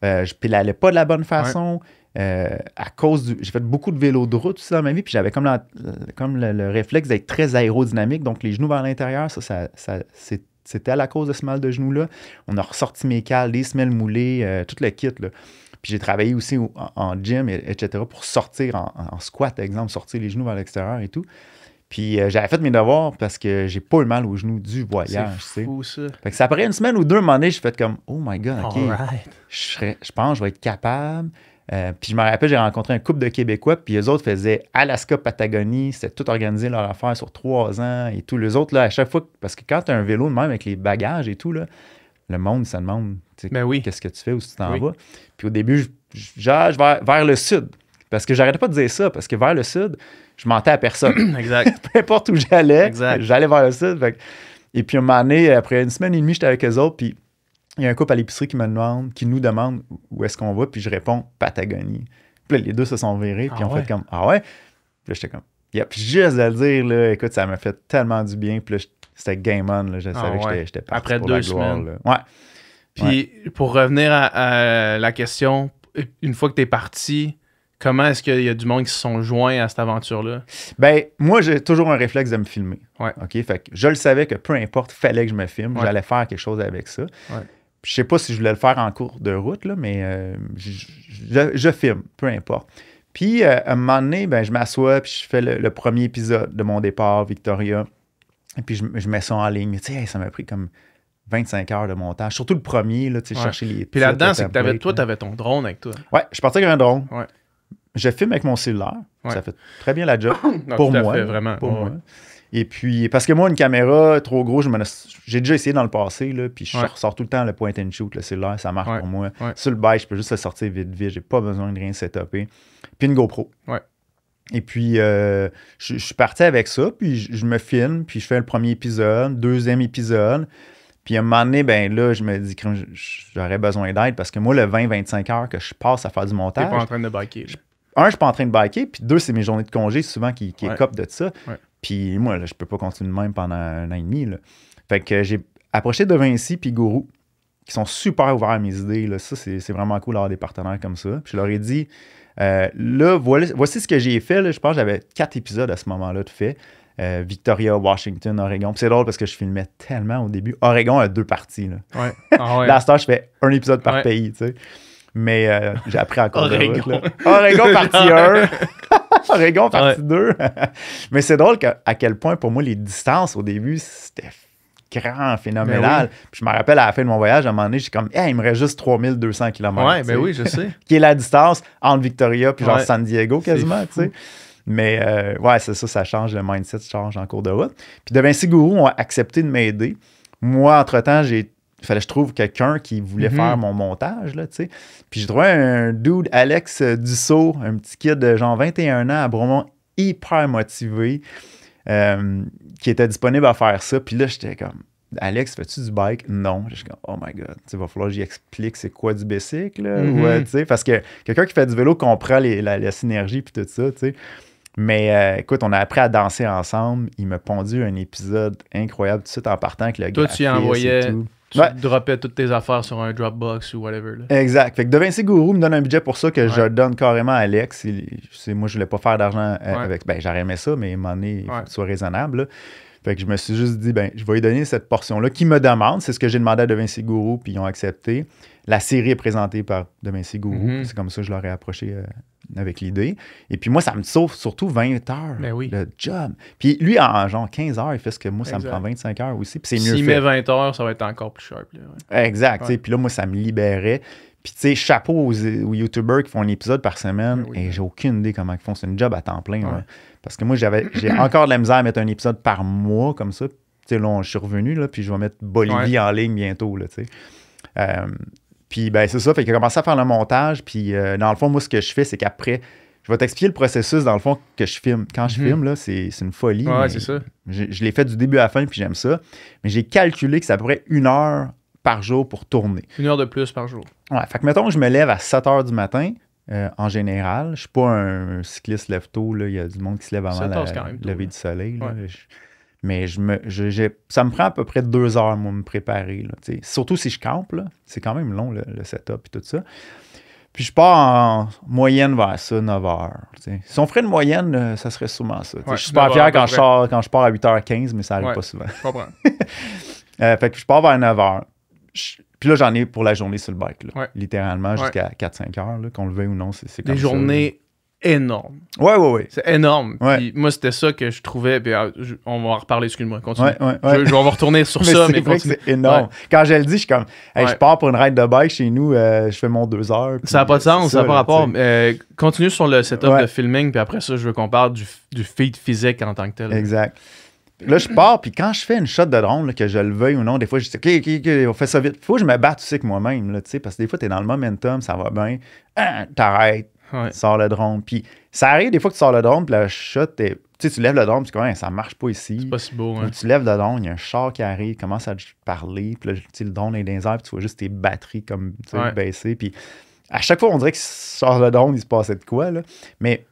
Euh, je pédalais pas de la bonne façon. Euh, à cause du. J'ai fait beaucoup de vélo de route aussi dans ma vie, puis j'avais comme, la- comme le, le réflexe d'être très aérodynamique, donc les genoux vers l'intérieur, ça, ça, ça- c'était à la cause de ce mal de genou là On a ressorti mes cales, des semelles moulées, euh, tout le kit. Là. Puis j'ai travaillé aussi au- en, en gym, et- etc., pour sortir en, en squat, par exemple, sortir les genoux vers l'extérieur et tout. Puis euh, j'avais fait mes devoirs parce que j'ai pas eu mal aux genoux du voyage. C'est fou, ça. Fait que ça après une semaine ou deux, un moment donné, j'ai fait comme Oh my god, ok je, serais- je pense que je vais être capable. Euh, puis je me rappelle, j'ai rencontré un couple de Québécois, puis les autres faisaient Alaska, Patagonie, c'était tout organisé leur affaire sur trois ans et tout. Les autres, là, à chaque fois, parce que quand tu as un vélo de même avec les bagages et tout, là, le monde, ça demande Ben oui. qu'est-ce que tu fais, où tu t'en Oui. vas. Puis au début, je, vais vers le sud. Parce que j'arrêtais pas de dire ça, parce que vers le sud, je mentais à personne. Exact. Peu importe où j'allais, Exact. j'allais vers le sud. Fait et puis, un moment donné, après une semaine et demie, j'étais avec eux autres, puis il y a un couple à l'épicerie qui me demande, qui nous demande où est-ce qu'on va, puis je réponds Patagonie. Puis là, les deux se sont virés, puis Ah on ouais? fait comme Ah ouais? Puis là, j'étais comme Yep, juste de le dire, là, écoute, ça m'a fait tellement du bien, puis là, c'était game on, là, je Ah savais que ouais. j'étais- j'étais parti Après pour deux la gloire, semaines. là. Ouais. Puis pour revenir à, à la question, une fois que tu es parti, comment est-ce qu'il y a du monde qui se sont joints à cette aventure-là? Ben, moi, j'ai toujours un réflexe de me filmer. Ouais. OK? Fait que je le savais que peu importe, fallait que je me filme. Ouais. J'allais faire quelque chose avec ça. Je sais pas si je voulais le faire en cours de route, là, mais euh, je, je- je filme, peu importe. Puis, euh, à un moment donné, ben, je m'assois, puis je fais le, le premier épisode de mon départ, Victoria. Et puis, je, je mets ça en ligne. Tu sais, ça m'a pris comme 25 heures de montage. Surtout le premier, là, tu sais, Ouais. chercher les Puis là-dedans, c'est que toi, là. tu avais ton drone avec toi. Ouais, je suis parti avec un drone. Ouais. Je filme avec mon cellulaire. Ouais. Ça fait très bien la job. Non, pour moi. fait, vraiment. Pour moi. Et puis, parce que moi, une caméra trop gros, je m'en ai- j'ai déjà essayé dans le passé, là, puis je Ouais. ressors tout le temps le point and shoot, le cellulaire, ça marche Ouais. pour moi. Ouais. Sur le bike, je peux juste le sortir vite, vite, j'ai pas besoin de rien setuper. Puis une GoPro. Et puis, euh, je, je suis parti avec ça, puis je, je me filme, puis je fais le premier épisode, deuxième épisode. Puis à un moment donné, ben là, je me dis que j'aurais besoin d'aide parce que moi, le 20-25 heures que je passe à faire du T'es montage, pas en train de biker. là. un, je suis pas en train de biker, puis deux, c'est mes journées de congé souvent qui, qui écopent de ça. Puis moi, là, je peux pas continuer de même pendant un an et demi. Là. Fait que j'ai approché De Vinci puis Gourou, qui sont super ouverts à mes idées. Là. Ça, c'est c'est vraiment cool d'avoir des partenaires comme ça. Puis je leur ai dit, euh, là, voici ce que j'ai fait. là. Je pense que j'avais quatre épisodes à ce moment-là de fait. Euh, Victoria, Washington, Oregon. Puis c'est drôle parce que je filmais tellement au début. Oregon a deux parties. Là. Ouais. Ah ouais. Là, à je fais un épisode par Ouais. pays, tu sais. Mais euh, j'ai appris encore de Oregon. route. Oregon partie 1. Oregon partie 2. Mais c'est drôle que- à quel point, pour moi, les distances au début, c'était grand, phénoménal. Ben Puis je me rappelle à la fin de mon voyage, à un moment donné, j'ai comme, hey, il me reste juste 3200 km. Ouais, ben oui, je sais. Qui est la distance entre Victoria puis genre Ouais. San Diego quasiment, tu sais. Mais euh, ouais, c'est ça, ça change, le mindset change en cours de route. Puis de Vinci Gourou ont accepté de m'aider. Moi, entre-temps, j'ai il fallait que je trouve quelqu'un qui voulait Mhm. faire mon montage, là, tu sais. Puis j'ai trouvé un dude, Alex euh, Dussault, un petit kid de genre 21 ans à Bromont, hyper motivé, euh, qui était disponible à faire ça. Puis là, j'étais comme, Alex, fais-tu du bike? Non. Je suis comme, oh my god, il va falloir que j'y explique c'est quoi du bicycle, là. Mhm. Euh, tu sais, parce que quelqu'un qui fait du vélo comprend les- la, la synergie puis tout ça, tu sais. Mais euh, écoute, on a appris à danser ensemble. Il m'a pondu un épisode incroyable tout de suite en partant avec le Toi, tu y envoyais- tout. Tu Ouais. droppais toutes tes affaires sur un Dropbox ou whatever. Là. Exact. Fait que De Vinci Gourou me donne un budget pour ça que je donne carrément à Alex. Il- moi, je voulais pas faire d'argent euh, avec. Ben, j'aurais aimé ça, mais donné, il faut que tu sois raisonnable. là. Fait que je me suis juste dit, ben, je vais lui donner cette portion-là qui me demande. C'est ce que j'ai demandé à De Vinci Gourou, puis ils ont accepté. La série est présentée par De Vinci Gourou. Mhm. C'est comme ça que je leur ai approché euh, avec l'idée. Et puis moi, ça me sauve surtout 20 heures. Ben oui. Le job. Puis lui, en genre 15 heures, il fait ce que moi, ça me prend 25 heures aussi. Puis c'est mieux S'il met 20 heures, ça va être encore plus sharp. Là, ouais. Exact. Ouais. Puis là, moi, ça me libérait. Puis, tu sais, chapeau aux, aux YouTubers qui font un épisode par semaine. Oui. Et j'ai aucune idée comment ils font. C'est une job à temps plein. Ouais. Parce que moi, j'avais, j'ai encore de la misère à mettre un épisode par mois comme ça. Tu sais, là, on- je suis revenu, là, puis je vais mettre Bolivie en ligne bientôt, là, tu sais. Euh, puis, ben, c'est ça. Fait qu'il a commencé à faire le montage. Puis, euh, dans le fond, moi, ce que je fais, c'est qu'après, je vais t'expliquer le processus, dans le fond, que je filme. Quand je Mhm. filme, là, c'est, c'est une folie. Ouais, c'est ça. je, je l'ai fait du début à la fin, puis j'aime ça. Mais j'ai calculé que peu près une heure par jour pour tourner. Une heure de plus par jour. Ouais, fait que mettons que je me lève à 7 heures du matin, euh, en général. Je suis pas un cycliste lève-tôt. Il y a du monde qui se lève avant 7 la heures, c'est quand même tôt, lever là. du soleil. là. Ouais. Je- mais je me, je- ça me prend à peu près deux heures, moi, me préparer. là. Surtout si je campe, là. C'est quand même long, le, le setup et tout ça. Puis je pars en moyenne vers ça, 9 heures. tu sais. Si on ferait une moyenne, euh, ça serait sûrement ça. Ouais, je suis super 9 fier quand je, près. sors, quand je pars à 8h15, mais ça arrive Ouais. pas souvent. Je comprends. Euh, fait que je pars vers 9 h. Puis là, j'en ai pour la journée sur le bike, là. Ouais. littéralement, Ouais. jusqu'à 4-5 heures, là, qu'on le veuille ou non. C'est, Des ça, journées énormes. là. Ouais, ouais, ouais. C'est énorme. Ouais. Puis moi, c'était ça que je trouvais. Puis, je- on va en reparler, excuse-moi. Continue. Ouais, ouais, Je, vais retourner sur mais ça, mais c'est énorme. Quand je le dis, je suis comme, hey, je pars pour une ride de bike chez nous, euh, je fais mon 2 heures. Ça n'a pas de sens, ça n'a pas rapport. Euh, continue sur le setup de filming, puis après ça, je veux qu'on parle du, du feed physique en tant que tel. Exact. Là, je pars, puis quand je fais une shot de drone, là, que je le veuille ou non, des fois, je dis, OK, OK, OK, on fait ça vite. Faut que je me batte aussi avec moi-même, là, tu sais, parce que des fois, tu es dans le momentum, ça va bien. Ah, T'arrêtes, Ouais. sors le drone. Puis ça arrive des fois que tu sors le drone, puis la shot, t'es- tu sais, tu lèves le drone, puis tu dis, Ouais, ça marche pas ici. C'est pas si beau. Ou Hein. tu lèves le drone, il y a un char qui arrive, commence à te parler, puis là, le drone est dans les airs, puis tu vois juste tes batteries comme Ouais. baisser. Puis à chaque fois, on dirait que sors le drone, il se passait de quoi, là. Mais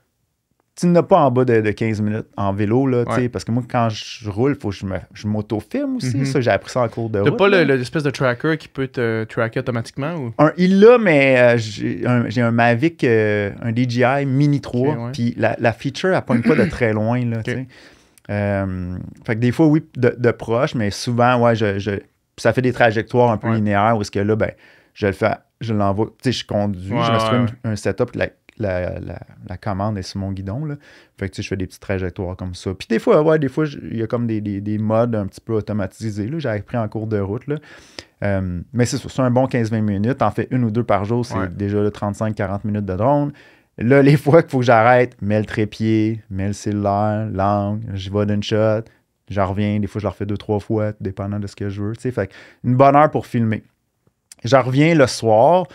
tu n'as pas en bas de, de 15 minutes en vélo, là, tu sais, Ouais. parce que moi, quand je roule, il faut que je, me, je m'auto-filme aussi. Mhm. Ça, j'ai appris ça en cours de T'as route. pas là. le- le- l'espèce de tracker qui peut te tracker automatiquement ou? Un, il l'a, mais euh, j'ai un, j'ai un Mavic, euh, un DJI Mini 3, Ok, ouais. puis la, la feature, elle pointe pas de très loin, là. Euh, fait que des fois, oui, de, de proche, mais souvent, ouais, je, je- ça fait des trajectoires un peu Ouais. linéaires où est-ce que là, ben, je le fais, je l'envoie, tu sais, je conduis, je me une- un setup, la, la, la- la commande est sur mon guidon, là. Fait que, tu sais, je fais des petites trajectoires comme ça. Puis des fois, ouais, des fois, il y a comme des, des, des modes un petit peu automatisés, j'ai appris en cours de route, là. Euh, mais c'est c'est un bon 15-20 minutes. T'en fais une ou deux par jour, c'est Ouais. déjà là, 35-40 minutes de drone. Là, les fois qu'il faut que j'arrête, mets le trépied, mets le cellulaire, l'angle, j'y vais d'une shot, j'en reviens. Des fois, je le refais deux, trois fois, dépendant de ce que je veux. tu sais. Fait que une bonne heure pour filmer. J'en reviens le soir.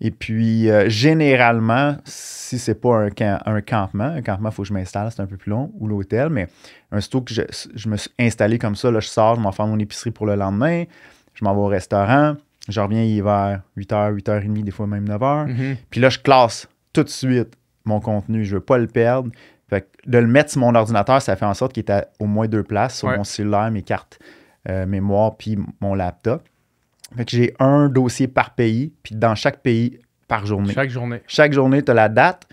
Et puis, euh, généralement, si c'est pas un, camp- un campement, un campement, il faut que je m'installe, c'est un peu plus long, ou l'hôtel, mais un stock que je, je me suis installé comme ça, là, je sors, je m'en fais mon épicerie pour le lendemain, je m'en vais au restaurant, je reviens il est vers 8h, 8h30, des fois même 9h. Mhm. Puis là, je classe tout de suite mon contenu. Je veux pas le perdre. Fait que de le mettre sur mon ordinateur, ça fait en sorte qu'il est à au moins deux places, sur Ouais. mon cellulaire, mes cartes euh, mémoire, puis mon laptop. Fait que j'ai un dossier par pays, puis dans chaque pays, par journée. Chaque journée. Chaque journée, tu as la date,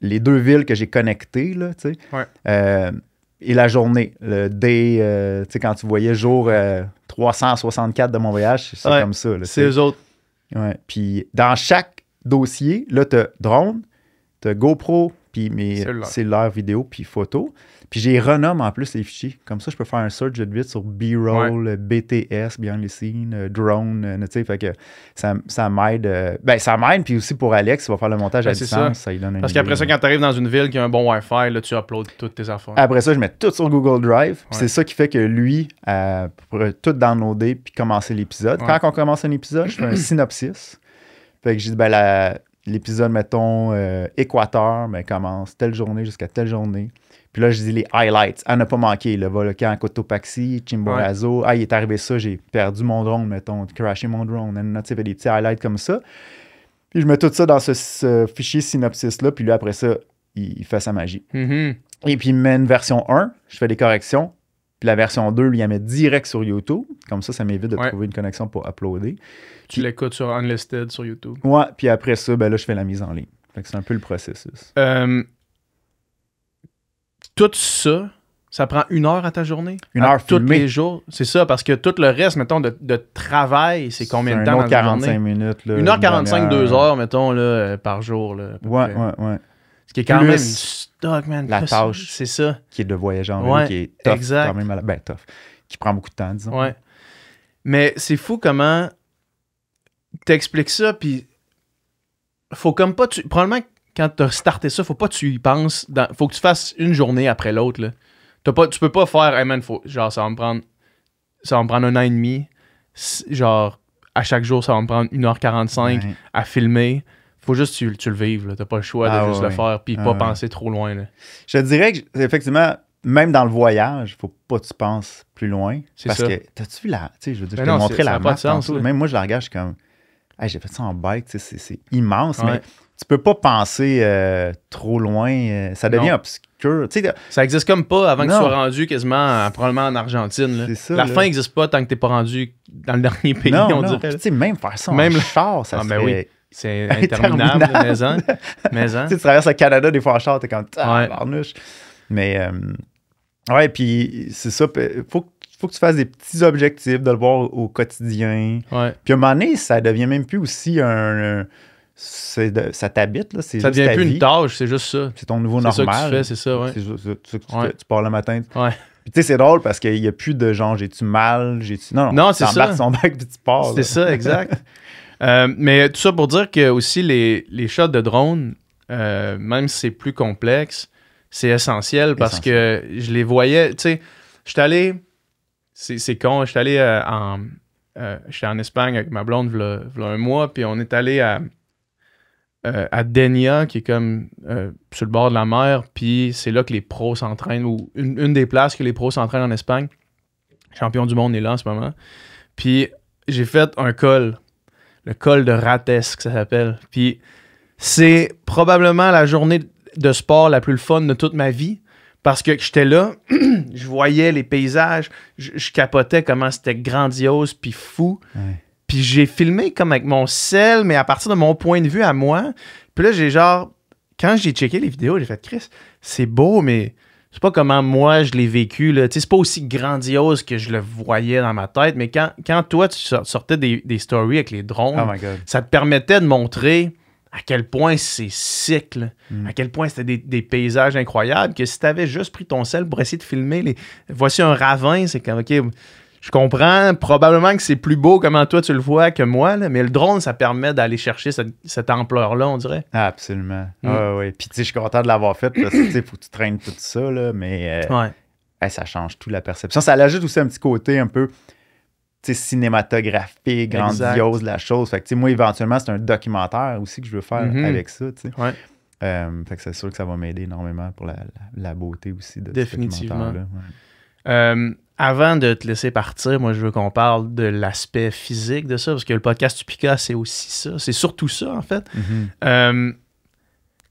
les deux villes que j'ai connectées, là, tu sais. Ouais. Euh, et la journée, le day, euh, tu sais, quand tu voyais jour euh, 364 de mon voyage, c'est Ouais. comme ça. C'est eux autres. Ouais. Puis dans chaque dossier, là, tu as drone, tu as GoPro, puis mes Cellulaire. cellulaires vidéo, puis photos. Puis j'ai renomme en plus les fichiers. Comme ça, je peux faire un search vite vite sur B-roll, BTS, behind the scene, euh, drone, euh, tu sais, fait que ça, ça m'aide. euh, ben, ça m'aide, puis aussi pour Alex, qui va faire le montage Ben, à distance, ça. lui donne une Parce qu'après ça, quand tu arrives dans une ville qui a un bon Wi-Fi, là, tu uploads toutes tes affaires. Après ça, je mets tout sur Google Drive. Ouais. C'est ça qui fait que lui, euh, pour tout downloader puis commencer l'épisode. Ouais. Quand on commence un épisode, je fais un synopsis. Fait que j'ai dit, ben, la- l'épisode, mettons, euh, Équateur, ben, commence telle journée jusqu'à telle journée. Puis là, je dis les highlights, à ne pas manquer. Le volcan Cotopaxi, Chimborazo. Ah, il est arrivé ça, j'ai perdu mon drone, mettons, crashé mon drone. Tu sais, fait des petits highlights comme ça. Puis je mets tout ça dans ce, ce fichier synopsis-là. Puis lui, après ça, il- il fait sa magie. Mhm. Et puis, il me met une version 1, je fais des corrections. Puis la version 2, lui, il la met direct sur YouTube. Comme ça, ça m'évite de Ouais. trouver une connexion pour uploader. Tu l'écoutes sur Unlisted sur YouTube. Ouais, puis après ça, ben là, je fais la mise en ligne. Fait que c'est un peu le processus. Euh, tout ça, ça prend une heure à ta journée? Une heure tous filmée. les jours? C'est ça, parce que tout le reste, mettons, de, de travail, c'est combien de temps dans autre une 45 journée? minutes. Là, 1h45, une 2 demi-heure. heures, mettons, là, euh, par jour. Là, Ouais, près. ouais, ouais. Ce qui est quand Plus même une stock, man. la tâche. C'est ça. Qui est de voyager en Ouais, qui est tough exact. quand même. à la- Ben, tough. Qui prend beaucoup de temps, disons. Ouais. Mais c'est fou comment t'expliques ça, puis faut comme pas tu. Probablement que quand t'as starté ça, faut pas que tu y penses. Dans... Faut que tu fasses une journée après l'autre. là. T'as Pas... Tu peux pas faire, hey man, faut... genre, ça va me prendre. Ça va me prendre un an et demi. Genre, à chaque jour, ça va me prendre 1h45 Ouais. à filmer. Faut juste que tu, tu le vives. T'as pas le choix Ah de juste ouais, le faire, puis Ah pas ouais. penser trop loin. Là. Je te dirais que, effectivement, même dans le voyage, faut pas que tu penses plus loin. Parce ça. que, t'as-tu vu la. Tu sais, je veux dire, Ben je t'ai montré la map. Même moi, je la regarde, je suis comme. Hey, j'ai fait ça en bike, c'est- immense, Ouais. mais tu peux pas penser euh, trop loin. euh, ça devient Non. obscur. Ça existe comme pas avant que tu sois rendu quasiment euh, probablement en Argentine. là. Ça, La là. fin n'existe pas tant que t'es pas rendu dans le dernier pays, non, on dirait. Même faire ça Même en char, ça Ah, ben serait... C'est interminable, Interminable. mais hein. Hein. Tu sais, tu traverses le Canada des fois en char, t'es comme ah, Ouais. barnouche. Mais euh, ouais, puis c'est ça. Faut, que- faut que tu fasses des petits objectifs, de le voir au quotidien. Ouais. Puis à un moment donné, ça devient même plus aussi un. un- c'est de- ça t'habite, là. C'est Ça devient plus vie. une tâche, c'est juste ça. C'est ton nouveau C'est ça que normal. tu fais, c'est ça, ouais. C'est ça, ça que tu, Ouais. fais. Tu pars le matin. Ouais. Puis tu sais, c'est drôle parce qu'il n'y a plus de genre, j'ai-tu mal, j'ai-tu. Non, non, Non, c'est ça. son bac puis tu pars. C'est ça, exact. Euh, mais tout ça pour dire que aussi les, les shots de drone, euh, même si c'est plus complexe, c'est essentiel parce que je les voyais, tu sais, j'étais allé, c'est c'est con, j'étais allé euh, en, j'étais en Espagne avec ma blonde v'là, v'là un mois, puis on est allé à, à Denia, qui est comme sur le bord de la mer, puis c'est là que les pros s'entraînent, ou une, une des places que les pros s'entraînent en Espagne. Champion du monde est là en ce moment. Puis j'ai fait un col, le col de Rates, que ça s'appelle. Puis c'est probablement la journée de sport la plus fun de toute ma vie. Parce que j'étais là, je voyais les paysages, je, je capotais comment c'était grandiose puis fou. Ouais. Puis j'ai filmé comme avec mon sel, mais à partir de mon point de vue à moi. Puis là, j'ai genre, quand j'ai checké les vidéos, j'ai fait Chris, c'est beau, mais c'est pas comment moi je l'ai vécu. Là. Sais, C'est pas aussi grandiose que je le voyais dans ma tête, mais quand, quand toi, tu sor- sortais des, des stories avec les drones, Oh ça te permettait de montrer à quel point c'est là. Mm. à quel point c'était des, des paysages incroyables, que si tu avais juste pris ton sel pour essayer de filmer les... Voici un ravin, c'est comme, OK, je comprends probablement que c'est plus beau comment toi tu le vois que moi, là, mais le drone, ça permet d'aller chercher cette, cette ampleur-là, on dirait. Absolument. Mm. Ah, ouais. Puis tu sais, je suis content de l'avoir fait parce que tu sais, faut que tu traînes tout ça, là, mais euh, Ouais. ça change tout la perception. Ça l'ajoute aussi un petit côté un peu cinématographique, Exact. grandiose de la chose. Fait que tu sais, moi, éventuellement, c'est un documentaire aussi que je veux faire Mhm. avec ça. Ouais. Euh, fait que c'est sûr que ça va m'aider énormément pour la, la- la beauté aussi de Définitivement. ce documentaire-là. Ouais. Euh, avant de te laisser partir, moi, je veux qu'on parle de l'aspect physique de ça, parce que le podcast Tupica, c'est aussi ça. C'est surtout ça, en fait. Mhm. Euh,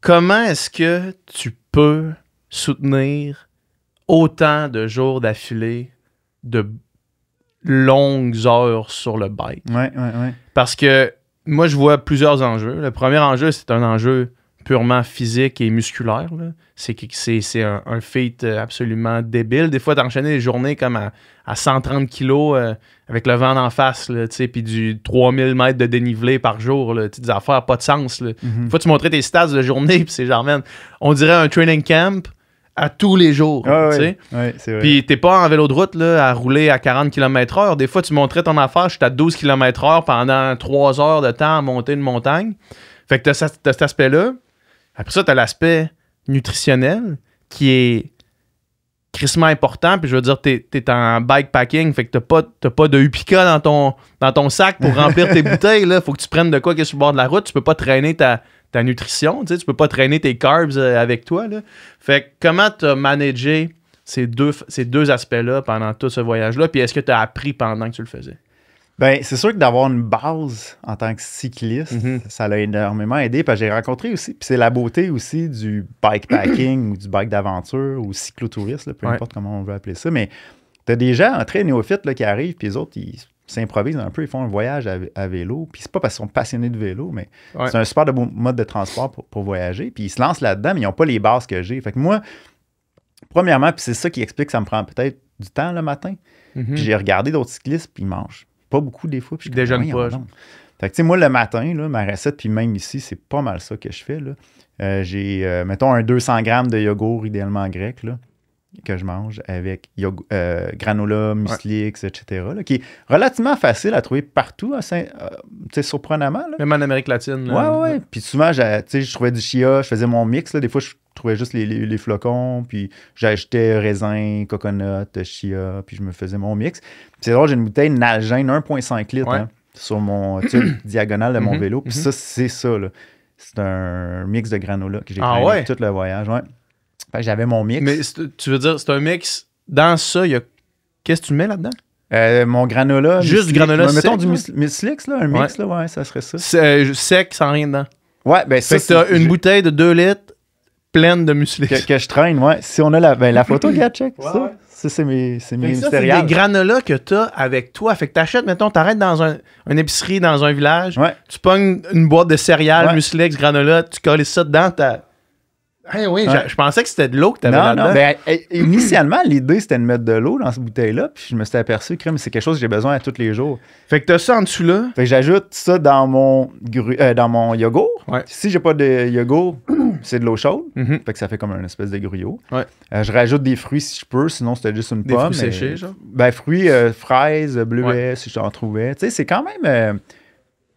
comment est-ce que tu peux soutenir autant de jours d'affilée de longues heures sur le bike? Ouais, ouais, ouais. Parce que moi, je vois plusieurs enjeux. Le premier enjeu, c'est un enjeu purement physique et musculaire. C'est un, un feat euh, absolument débile. Des fois, t'enchaînais des journées comme à, à 130 kilos euh, avec le vent en face, puis du 3000 mètres de dénivelé par jour. Là, des affaires pas de sens. Là. Mhm. Des fois, tu montrais tes stats de journée, puis c'est genre, man, on dirait un training camp à tous les jours. Ah, tu sais. Puis t'es pas en vélo de route là, à rouler à 40 km/h. Des fois, tu montrais ton affaire, je suis à 12 km/h pendant 3 heures de temps à monter une montagne. Fait que t'as cet aspect-là. Après ça, t'as l'aspect nutritionnel qui est crissement important. Puis je veux dire, t'es, t'es en bikepacking, fait que t'as pas, pas de Upica dans ton, dans ton sac pour remplir tes bouteilles. Là. Faut que tu prennes de quoi qui est sur le bord de la route. Tu peux pas traîner ta, ta nutrition. Tu sais, tu peux pas traîner tes carbs euh, avec toi. Là. Fait que comment t'as managé ces deux, ces deux aspects-là pendant tout ce voyage-là? Puis est-ce que tu as appris pendant que tu le faisais? Ben, c'est sûr que d'avoir une base en tant que cycliste, Mhm. ça l'a énormément aidé. Parce que j'ai rencontré aussi, puis c'est la beauté aussi du bikepacking ou du bike d'aventure ou cyclotourisme, là, peu Ouais. importe comment on veut appeler ça. Mais tu as des gens très néophytes là, qui arrivent, puis les autres, ils s'improvisent un peu, ils font un voyage à, à vélo. Puis c'est pas parce qu'ils sont passionnés de vélo, mais Ouais. c'est un super de mode de transport pour, pour voyager. Puis ils se lancent là-dedans, mais ils n'ont pas les bases que j'ai. Fait que moi, premièrement, puis c'est ça qui explique que ça me prend peut-être du temps le matin. Mhm. Puis j'ai regardé d'autres cyclistes, puis ils mangent pas beaucoup des fois. Puis je voyons pas, donc. Fait que, tu sais, moi, le matin, là, ma recette, puis même ici, c'est pas mal ça que je fais. là. Euh, j'ai, euh, mettons, un 200 grammes de yogourt, idéalement grec, là, que je mange avec euh, granola, muslix, etc., là, qui est relativement facile à trouver partout, Saint- euh, surprenamment. là. Même en Amérique latine. Là. ouais, ouais. Puis souvent, je trouvais du chia, je faisais mon mix. Là. Des fois, je trouvais juste les, les- les flocons, puis j'achetais raisin, coconut, chia, puis je me faisais mon mix. Puis c'est drôle, j'ai une bouteille Nalgene 1,5 litres hein, sur mon diagonale de mon Mhm, vélo. Puis mhm. ça, c'est ça. C'est un mix de granola que j'ai Ah ouais? tout le voyage. Ouais. Fait que j'avais mon mix. Mais tu veux dire, c'est un mix. Dans ça, il y a. Qu'est-ce que tu mets là-dedans? Euh, mon granola. Juste du granola Ouais, Mettons sec, du muslix, là, un mix, là, ouais, ça serait ça. C'est, euh, sec, sans rien dedans. Ouais, ben ça, Fait que t'as c'est- une bouteille de 2 litres pleine de muesli. que, que je traîne, ouais. Si on a la, ben, la photo, regarde, check. Ouais, ça, ouais. ça c'est mes, c'est mes ça, c'est des granolas que t'as avec toi. Fait que t'achètes, mettons, t'arrêtes dans un, une épicerie dans un village, Ouais. tu pognes une boîte de céréales, Ouais. muesli, granola, tu colles ça dedans, t'as. Hey, oui, je pensais que c'était de l'eau que t'avais Non, là-dedans. non, ben, initialement, l'idée, c'était de mettre de l'eau dans cette bouteille-là, puis je me suis aperçu que c'est quelque chose que j'ai besoin à tous les jours. Fait que t'as ça en dessous là. Fait que j'ajoute ça dans mon, euh, dans mon yogourt. Ouais. Si j'ai pas de yogourt, c'est de l'eau chaude. Mhm. Fait que ça fait comme une espèce de gruyot. Ouais. Euh, je rajoute des fruits si je peux, sinon c'était juste une Des pomme. fruits séchés, genre? Ben, fruits, euh, fraises, bleuets, si j'en trouvais. Tu sais, c'est quand même.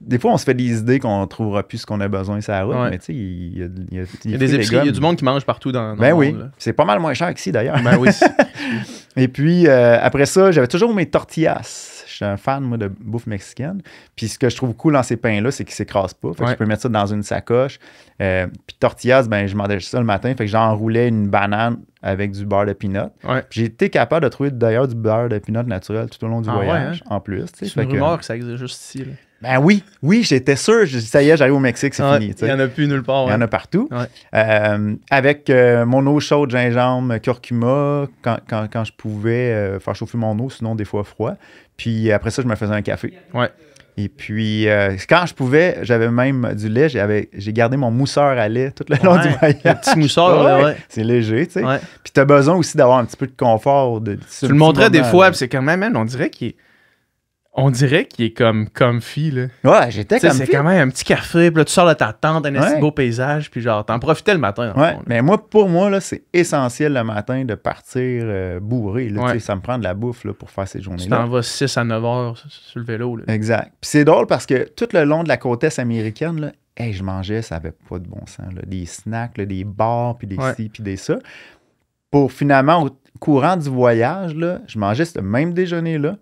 Des fois, on se fait des idées qu'on trouvera plus ce qu'on a besoin sur la route, Ouais. mais tu sais, il y a, il y a- Il y a fruits, des épiceries, il y a du monde qui mange partout dans, dans Ben le oui, c'est pas mal moins cher qu'ici d'ailleurs. Ben oui. Et puis, euh, après ça, j'avais toujours mes tortillas. Je suis un fan, moi, de bouffe mexicaine. Puis, ce que je trouve cool dans ces pains-là, c'est qu'ils s'écrasent pas. Fait que Ouais. je peux mettre ça dans une sacoche. Euh, puis, tortillas, ben, je mangeais ça le matin. Fait que j'enroulais une banane avec du beurre de peanut. Ouais. J'ai été capable de trouver d'ailleurs du beurre de peanut naturel tout au long du Ah voyage, en plus. tu sais. C'est Fait une que- rumeur que ça existe juste ici. Là. Ben oui, oui, j'étais sûr. Ça y est, j'arrive au Mexique, c'est Ouais, fini. il sais. y en a plus nulle part. Il y en ouais. a partout. Ouais. Euh, avec euh, mon eau chaude, gingembre, curcuma, quand, quand- quand je pouvais euh, faire chauffer mon eau, sinon des fois froid. Puis après ça, je me faisais un café. Ouais. Et puis, quand je pouvais, j'avais même du lait. J'ai gardé mon mousseur à lait tout le long Ouais, du voyage. le petit mousseur, ouais. C'est léger, tu sais. Ouais. Puis tu as besoin aussi d'avoir un petit peu de confort. De, Tu le montrais des fois, puis c'est quand même, on dirait qu'il est. On dirait qu'il est comme comfy, là. Ouais, j'étais Tu comme c'est quand même un petit café, puis là, tu sors de ta tente, un Ouais. beau paysage, puis genre, t'en profitais le matin. Ouais, fond, mais moi, pour moi, là, c'est essentiel le matin de partir euh, bourré. là. Ouais. Tu Ça me prend de la bouffe là, pour faire ces Tu journées-là. t'en vas 6 à 9 heures sur- le vélo, là. Exact. Puis c'est drôle parce que tout le long de la côte est américaine, là, hey, je mangeais, ça avait pas de bon sens. là. Des snacks, là, des bars, puis des ci, puis des ça. Pour finalement, au courant du voyage, là, je mangeais ce même déjeuner-là,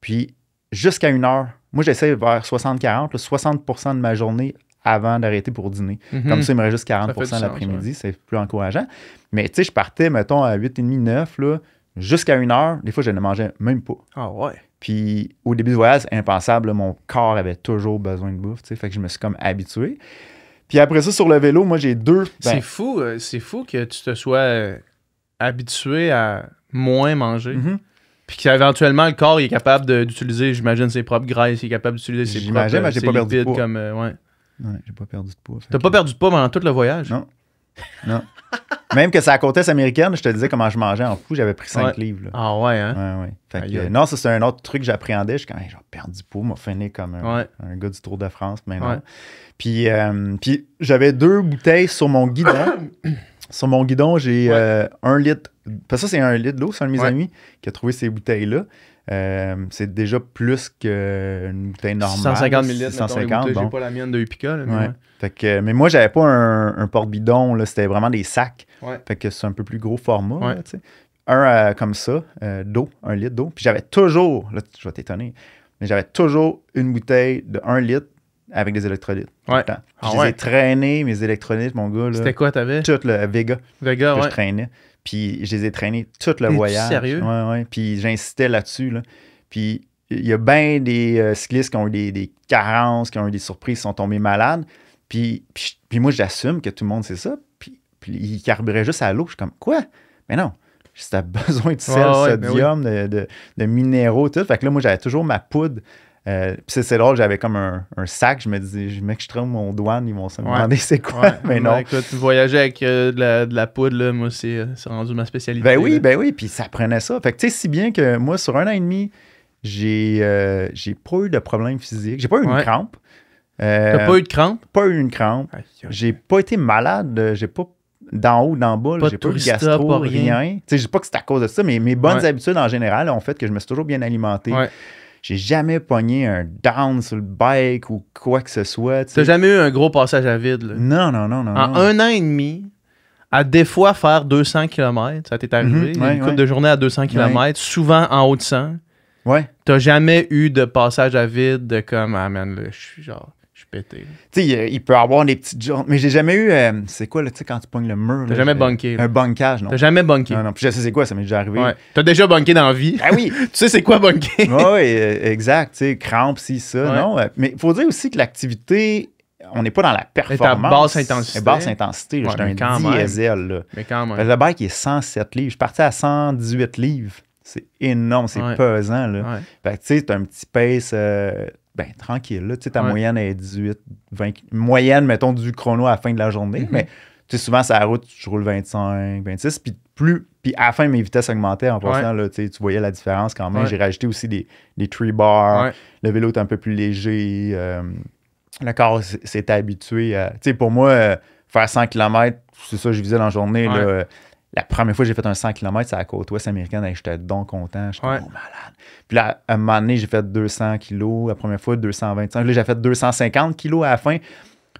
puis jusqu'à une heure. Moi, j'essaie vers 60-40, là, 60% de ma journée avant d'arrêter pour dîner. Mhm. Comme ça, il me reste juste 40 Ça fait du sens, l'après-midi. C'est plus encourageant. Mais tu sais, je partais, mettons, à 8h30, 9 là, jusqu'à une heure. Des fois, je ne mangeais même pas. Ah ouais. Puis au début du voyage, impensable. là, mon corps avait toujours besoin de bouffe. tu sais, Fait que je me suis comme habitué. Puis après ça, sur le vélo, moi, j'ai deux. ben, C'est fou, euh, c'est fou que tu te sois habitué à moins manger. mhm. Puis qu'éventuellement, le corps il est capable d'utiliser, j'imagine, ses propres graisses, il est capable d'utiliser ses propres J'imagine, mais euh, j'ai ses pas perdu de poids. comme. euh, ouais. Ouais, j'ai pas perdu de poids. T'as que- pas perdu de poids pendant tout le voyage? Non. Non. Même que c'est la côte américaine, je te disais comment je mangeais en fou, j'avais pris 5 Ouais. livres. là. Ah ouais, hein? Ouais, ouais. Fait que, euh, non, ça, c'est un autre truc que j'appréhendais. Je suis comme, Hey, j'ai perdu du poids, m'a fini comme un, gars du Tour de France. Ouais. Puis, euh, puis j'avais deux bouteilles sur mon guidon. sur mon guidon, j'ai euh, un litre. Parce que ça, c'est un litre d'eau. C'est un de mes Ouais. amis qui a trouvé ces bouteilles-là. Euh, c'est déjà plus qu'une bouteille normale. 150 ml, 150, J'ai pas la mienne de Upica. là, mais Ouais. Fait que, mais moi, j'avais pas un, un porte-bidon, c'était vraiment des sacs. Ouais. Fait que c'est un peu plus gros format, Ouais. là. Un euh, comme ça, euh, d'eau, un litre d'eau. Puis j'avais toujours, là, je vais t'étonner, mais j'avais toujours une bouteille de 1 litre avec des électrolytes. Ouais. Ah je les ai traînés, mes électrolytes, mon gars. C'était quoi, t'avais? Tout le Vega Vega, que je traînais. Puis je les ai traînés tout le voyage. sérieux? Ouais, ouais. Puis j'insistais là-dessus, là. Puis il y a bien des euh, cyclistes qui ont eu des, des carences, qui ont eu des surprises, qui sont tombés malades. Puis, puis, puis moi, j'assume que tout le monde sait ça. Puis, puis ils carburaient juste à l'eau. Je suis comme, quoi? Mais non. C'était besoin de sel, Ouais, ouais, ben sodium, de, de- de minéraux, tout. Fait que là, moi, j'avais toujours ma poudre. Euh, puis c'est- drôle, j'avais comme un, un sac. Je me disais, je mec, je trempe mon douane, ils vont se Ouais. demander c'est quoi. Ouais, mais ouais, non. écoute, voyager avec euh, de, la, de la poudre, là, moi, c'est euh, c'est rendu ma spécialité. Ben oui, là. ben oui, puis ça prenait ça. Fait que tu sais, si bien que moi, sur un an et demi, j'ai euh, pas eu de problème physique. J'ai pas eu une crampe. Euh, T'as pas eu de crampe? pas eu une crampe. J'ai pas été malade. J'ai pas d'en haut, d'en bas. J'ai pas eu de gastro, pas rien. rien. Tu sais, je dis pas que c'est à cause de ça, mais mes bonnes habitudes en général ont fait que je me suis toujours bien alimenté. J'ai jamais pogné un down sur le bike ou quoi que ce soit. T'as jamais eu un gros passage à vide, là? Non, non, non, non. En non. un an et demi, à des fois faire 200 km, ça t'est arrivé, Mhm, ouais, une ouais. de journées à 200 km, souvent en haut de 100. Ouais. T'as jamais eu de passage à vide de comme, ah man, là, je suis genre, Tu sais, il, il peut avoir des petites jantes. Mais j'ai jamais eu. euh, c'est quoi, là, tu sais, quand tu pognes le mur? T'as jamais bunké. Un bunkage, non? T'as jamais bunké. Non, non. Puis je sais c'est quoi, ça m'est déjà arrivé. Ouais. T'as déjà bunké dans la vie. Ah oui! tu sais c'est quoi bunké? Oui, ouais, exact. Tu sais, crampe, si, ça. Ouais. Non. euh, Mais il faut dire aussi que l'activité, on n'est pas dans la performance. basse intensité. Basse intensité. Ouais, J'étais un diesel. Là. Mais quand même. Le bike est 107 livres. Je suis parti à 118 livres. C'est énorme, c'est Ouais. pesant. Là. Ouais. Fait que tu sais, t'as un petit pace euh, ben, tranquille. Là. Tu sais, ta Ouais. moyenne est 18, 20. Moyenne, mettons, du chrono à la fin de la journée. Mhm. Mais tu sais, souvent, sur la route, je roule 25, 26. Puis plus. Puis à la fin, mes vitesses augmentaient en passant. Là, tu voyais la différence quand même. Ouais. J'ai rajouté aussi des, des tree bars. Le vélo est un peu plus léger. euh, le corps s'est habitué à. Tu sais, pour moi, euh, faire 100 km, c'est ça que je visais dans la journée. Là, euh, la première fois que j'ai fait un 100 km, c'est à la côte ouest américaine. et J'étais donc content. J'étais Ouais. oh, malade. Puis là, à un moment donné, j'ai fait 200 kilos. La première fois, 225. Là, j'ai fait 250 kilos à la fin.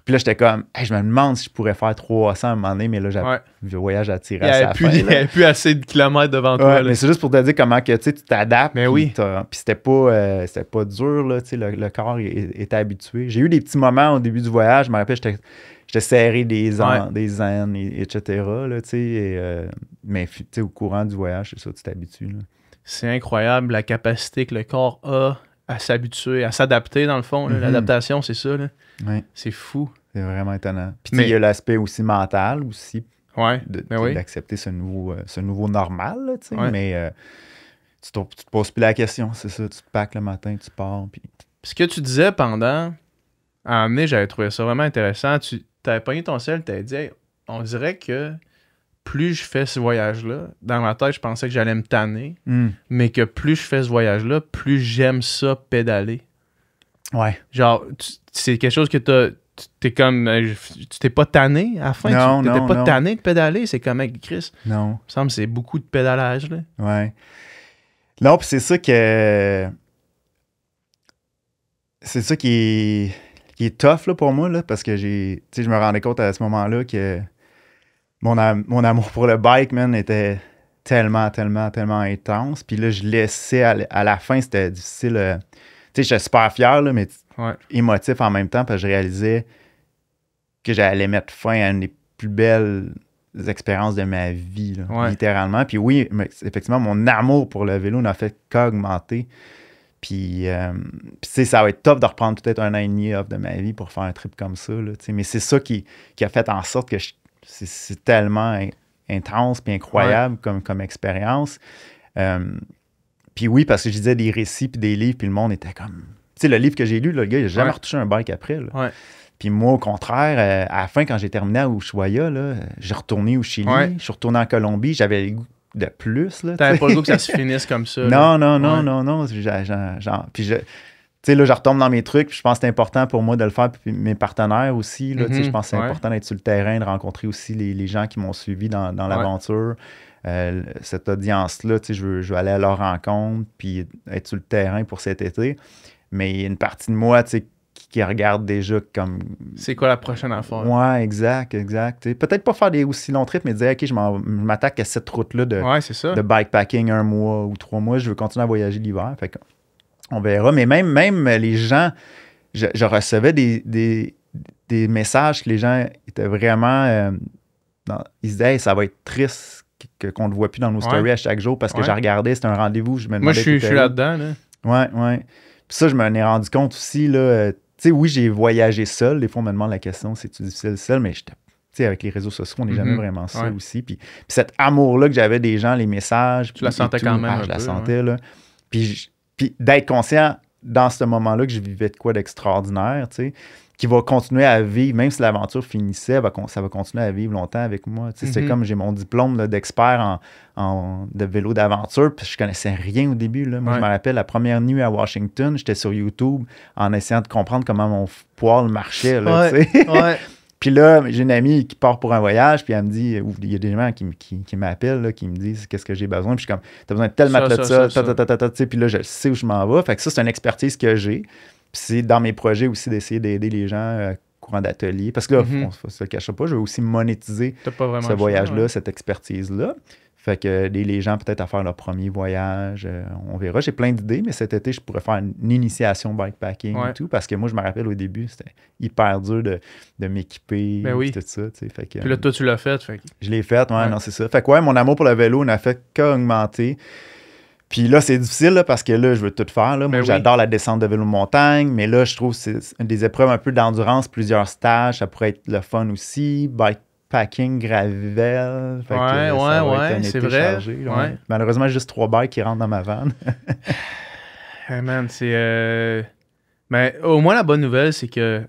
Puis là, j'étais comme, Hey, je me demande si je pourrais faire 300 à un moment donné, mais là, j'avais Ouais. le voyage à tirer n'y à il y là. avait plus assez de kilomètres devant toi. mais c'est juste pour te dire comment que tu t'adaptes. Mais oui. Puis c'était pas, euh, pas dur, là, le, le corps est- était habitué. J'ai eu des petits moments au début du voyage. Je me rappelle, j'étais, j'étais serré des, an- Ouais. des zen, et- etc. Là, et, euh, mais au courant du voyage, c'est ça, tu t'habitues. C'est incroyable la capacité que le corps a à s'habituer, à s'adapter dans le fond. Mhm. L'adaptation, c'est ça. Ouais, C'est fou. c'est vraiment étonnant. Puis Mais- il y a l'aspect aussi mental aussi Ouais. Ben oui. d'accepter ce nouveau, euh, ce nouveau normal, là, Ouais. mais euh, tu, te, tu te poses plus la question, c'est ça. Tu te packs le matin, tu pars, puis Ce que tu disais pendant, à un j'avais trouvé ça vraiment intéressant. Tu avais pogné ton sel, tu avais dit, Hey, on dirait que plus je fais ce voyage-là, dans ma tête, je pensais que j'allais me tanner, Hmm. mais que plus je fais ce voyage-là, plus j'aime ça pédaler. Ouais. Genre, c'est quelque chose que t'as- t'es comme. euh, Tu t'es pas tanné à la fin? Non, tu t'étais non, pas non. tanné de pédaler? C'est comme avec Chris. Non. Il me semble que c'est beaucoup de pédalage, là. Ouais. Non, puis c'est ça que. C'est ça qui est, qui est tough là, pour moi, là, parce que j'ai. Tu sais, je me rendais compte à ce moment-là que mon, am- mon amour pour le bike, man, était tellement, tellement, tellement intense. Puis là, je laissais à, la fin, c'était difficile. euh, Tu sais, j'étais super fier, là, mais Ouais. émotif en même temps, parce que je réalisais que j'allais mettre fin à une des plus belles expériences de ma vie, là, Ouais. littéralement. Puis oui, effectivement, mon amour pour le vélo n'a fait qu'augmenter. Puis, euh, puis, tu sais, ça va être top de reprendre peut-être un an et demi off de ma vie pour faire un trip comme ça. Là, mais c'est ça qui, qui a fait en sorte que c'est, tellement in- intense puis incroyable comme, comme expérience. Euh, puis oui, parce que je disais des récits puis des livres, puis le monde était comme. Tu sais, le livre que j'ai lu, là, le gars, il n'a jamais Ouais. retouché un bike après. là. Ouais. Puis moi, au contraire, euh, à la fin, quand j'ai terminé à Ushuaia, j'ai retourné au Chili, je suis retourné en Colombie, j'avais de plus. T'avais pas le goût que ça se finisse comme ça. Non, non, non, Ouais. non, non. genre- puis je, tu sais, là, je retombe dans mes trucs, puis je pense que c'est important pour moi de le faire, puis mes partenaires aussi. Là, tu sais, Mhm, je pense que c'est ouais. important d'être sur le terrain, de rencontrer aussi les, les gens qui m'ont suivi dans, dans Ouais. l'aventure. Euh, cette audience-là, tu sais, je veux, je veux aller à leur rencontre, puis être sur le terrain pour cet été. Mais il y a une partie de moi, tu sais, qui, qui regarde déjà comme C'est quoi la prochaine affaire? Ouais, exact, exact. Peut-être pas faire des aussi longs trips, mais dire, OK, je m'attaque à cette route-là de, Ouais, ça. de bikepacking un mois ou trois mois. Je veux continuer à voyager l'hiver. Fait on verra. Mais même, même les gens, je, je recevais des, des, des messages que les gens étaient vraiment. euh, dans- ils se disaient, Hey, ça va être triste qu'on ne voit plus dans nos Ouais. stories à chaque jour parce que Ouais. j'ai regardé, c'était un rendez-vous. Je me Moi, je suis, là-dedans. Là. Ouais, ouais. Puis ça, je m'en ai rendu compte aussi, là. Tu sais, oui, j'ai voyagé seul. Des fois, on me demande la question, c'est-tu difficile seul? Mais j'étais, tu sais, avec les réseaux sociaux, on n'est jamais Mhm. vraiment seul Ouais. aussi. Puis, puis cet amour-là que j'avais des gens, les messages. Tu la sentais tout, quand même ah, un je la peu, sentais, là. Puis, puis d'être conscient dans ce moment-là que je vivais de quoi d'extraordinaire, tu sais, qui va continuer à vivre, même si l'aventure finissait, va ça va continuer à vivre longtemps avec moi. Tu sais, C'est Mhm. comme j'ai mon diplôme d'expert en, en- de vélo d'aventure, puis je connaissais rien au début. Là. Moi, Ouais. je me rappelle la première nuit à Washington, j'étais sur YouTube en essayant de comprendre comment mon poil marchait. Là, Ouais. tu sais. Ouais. Puis là, j'ai une amie qui part pour un voyage, puis elle me dit, ou il y a des gens qui, qui, qui m'appellent, là, qui me disent qu'est-ce que j'ai besoin? Puis je suis comme, t'as besoin de tel Ça, matelas de ça, ça, ça, ta, sais. Puis là, je sais où je m'en vais. Fait que ça, c'est une expertise que j'ai. Puis c'est dans mes projets aussi d'essayer d'aider les gens euh, courant d'atelier. Parce que là, Mhm. on ne se le cache pas, je veux aussi monétiser ce voyage-là, ouais. cette expertise-là. Fait que les gens peut-être à faire leur premier voyage, euh, on verra. J'ai plein d'idées, mais cet été, je pourrais faire une initiation bikepacking Ouais. et tout, parce que moi, je me rappelle au début, c'était hyper dur de, de m'équiper, Ben oui. tout ça, tu sais. Fait que, Puis là, toi, tu l'as fait. Fait je l'ai fait, ouais, Ouais. non, c'est ça. Fait que ouais, mon amour pour le vélo n'a fait qu'augmenter. Puis là, c'est difficile là, parce que là, je veux tout faire. Là. Moi, Ben oui. j'adore la descente de vélo de montagne, mais là, je trouve que c'est des épreuves un peu d'endurance, plusieurs stages. Ça pourrait être le fun aussi. Bikepacking, gravel. Fait Ouais, ouais, ouais, c'est vrai. chargé, là, Ouais. Malheureusement, juste trois bikes qui rentrent dans ma vanne. Hey man, c'est. euh, Mais au moins, la bonne nouvelle, c'est que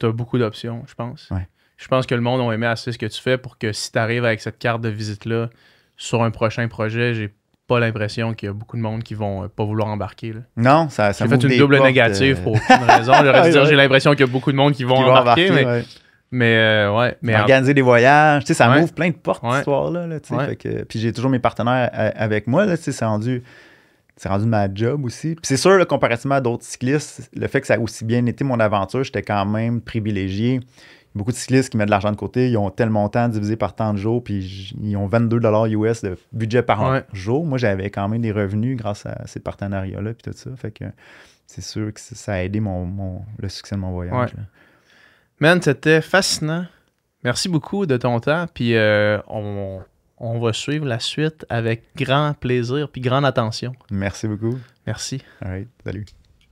tu as beaucoup d'options, je pense. Ouais. Je pense que le monde a aimé assez ce que tu fais pour que si tu arrives avec cette carte de visite-là sur un prochain projet, j'ai pas l'impression qu'il y a beaucoup de monde qui vont euh, pas vouloir embarquer. là. non, ça, ça J'ai fait une double portes, négative euh, pour aucune raison. J'aurais dire j'ai l'impression qu'il y a beaucoup de monde qui vont qui vont embarquer, mais, ouais. Mais euh, ouais. Mais en- organiser des voyages, tu sais, ça Ouais. m'ouvre plein de portes, Ouais. cette histoire-là. là, tu sais, Ouais. fait que- puis j'ai toujours mes partenaires avec moi, là, tu sais, c'est rendu, c'est rendu ma job aussi. Puis c'est sûr, là, comparativement à d'autres cyclistes, le fait que ça a aussi bien été mon aventure, j'étais quand même privilégié. Beaucoup de cyclistes qui mettent de l'argent de côté, ils ont tel montant divisé par tant de jours, puis ils ont 22 US de budget par jour. Moi, j'avais quand même des revenus grâce à ces partenariats-là, puis tout ça. Fait que c'est sûr que ça a aidé mon, mon- le succès de mon voyage. Man, c'était fascinant. Merci beaucoup de ton temps. Puis euh, on, on va suivre la suite avec grand plaisir puis grande attention. Merci beaucoup. Merci. All right, salut.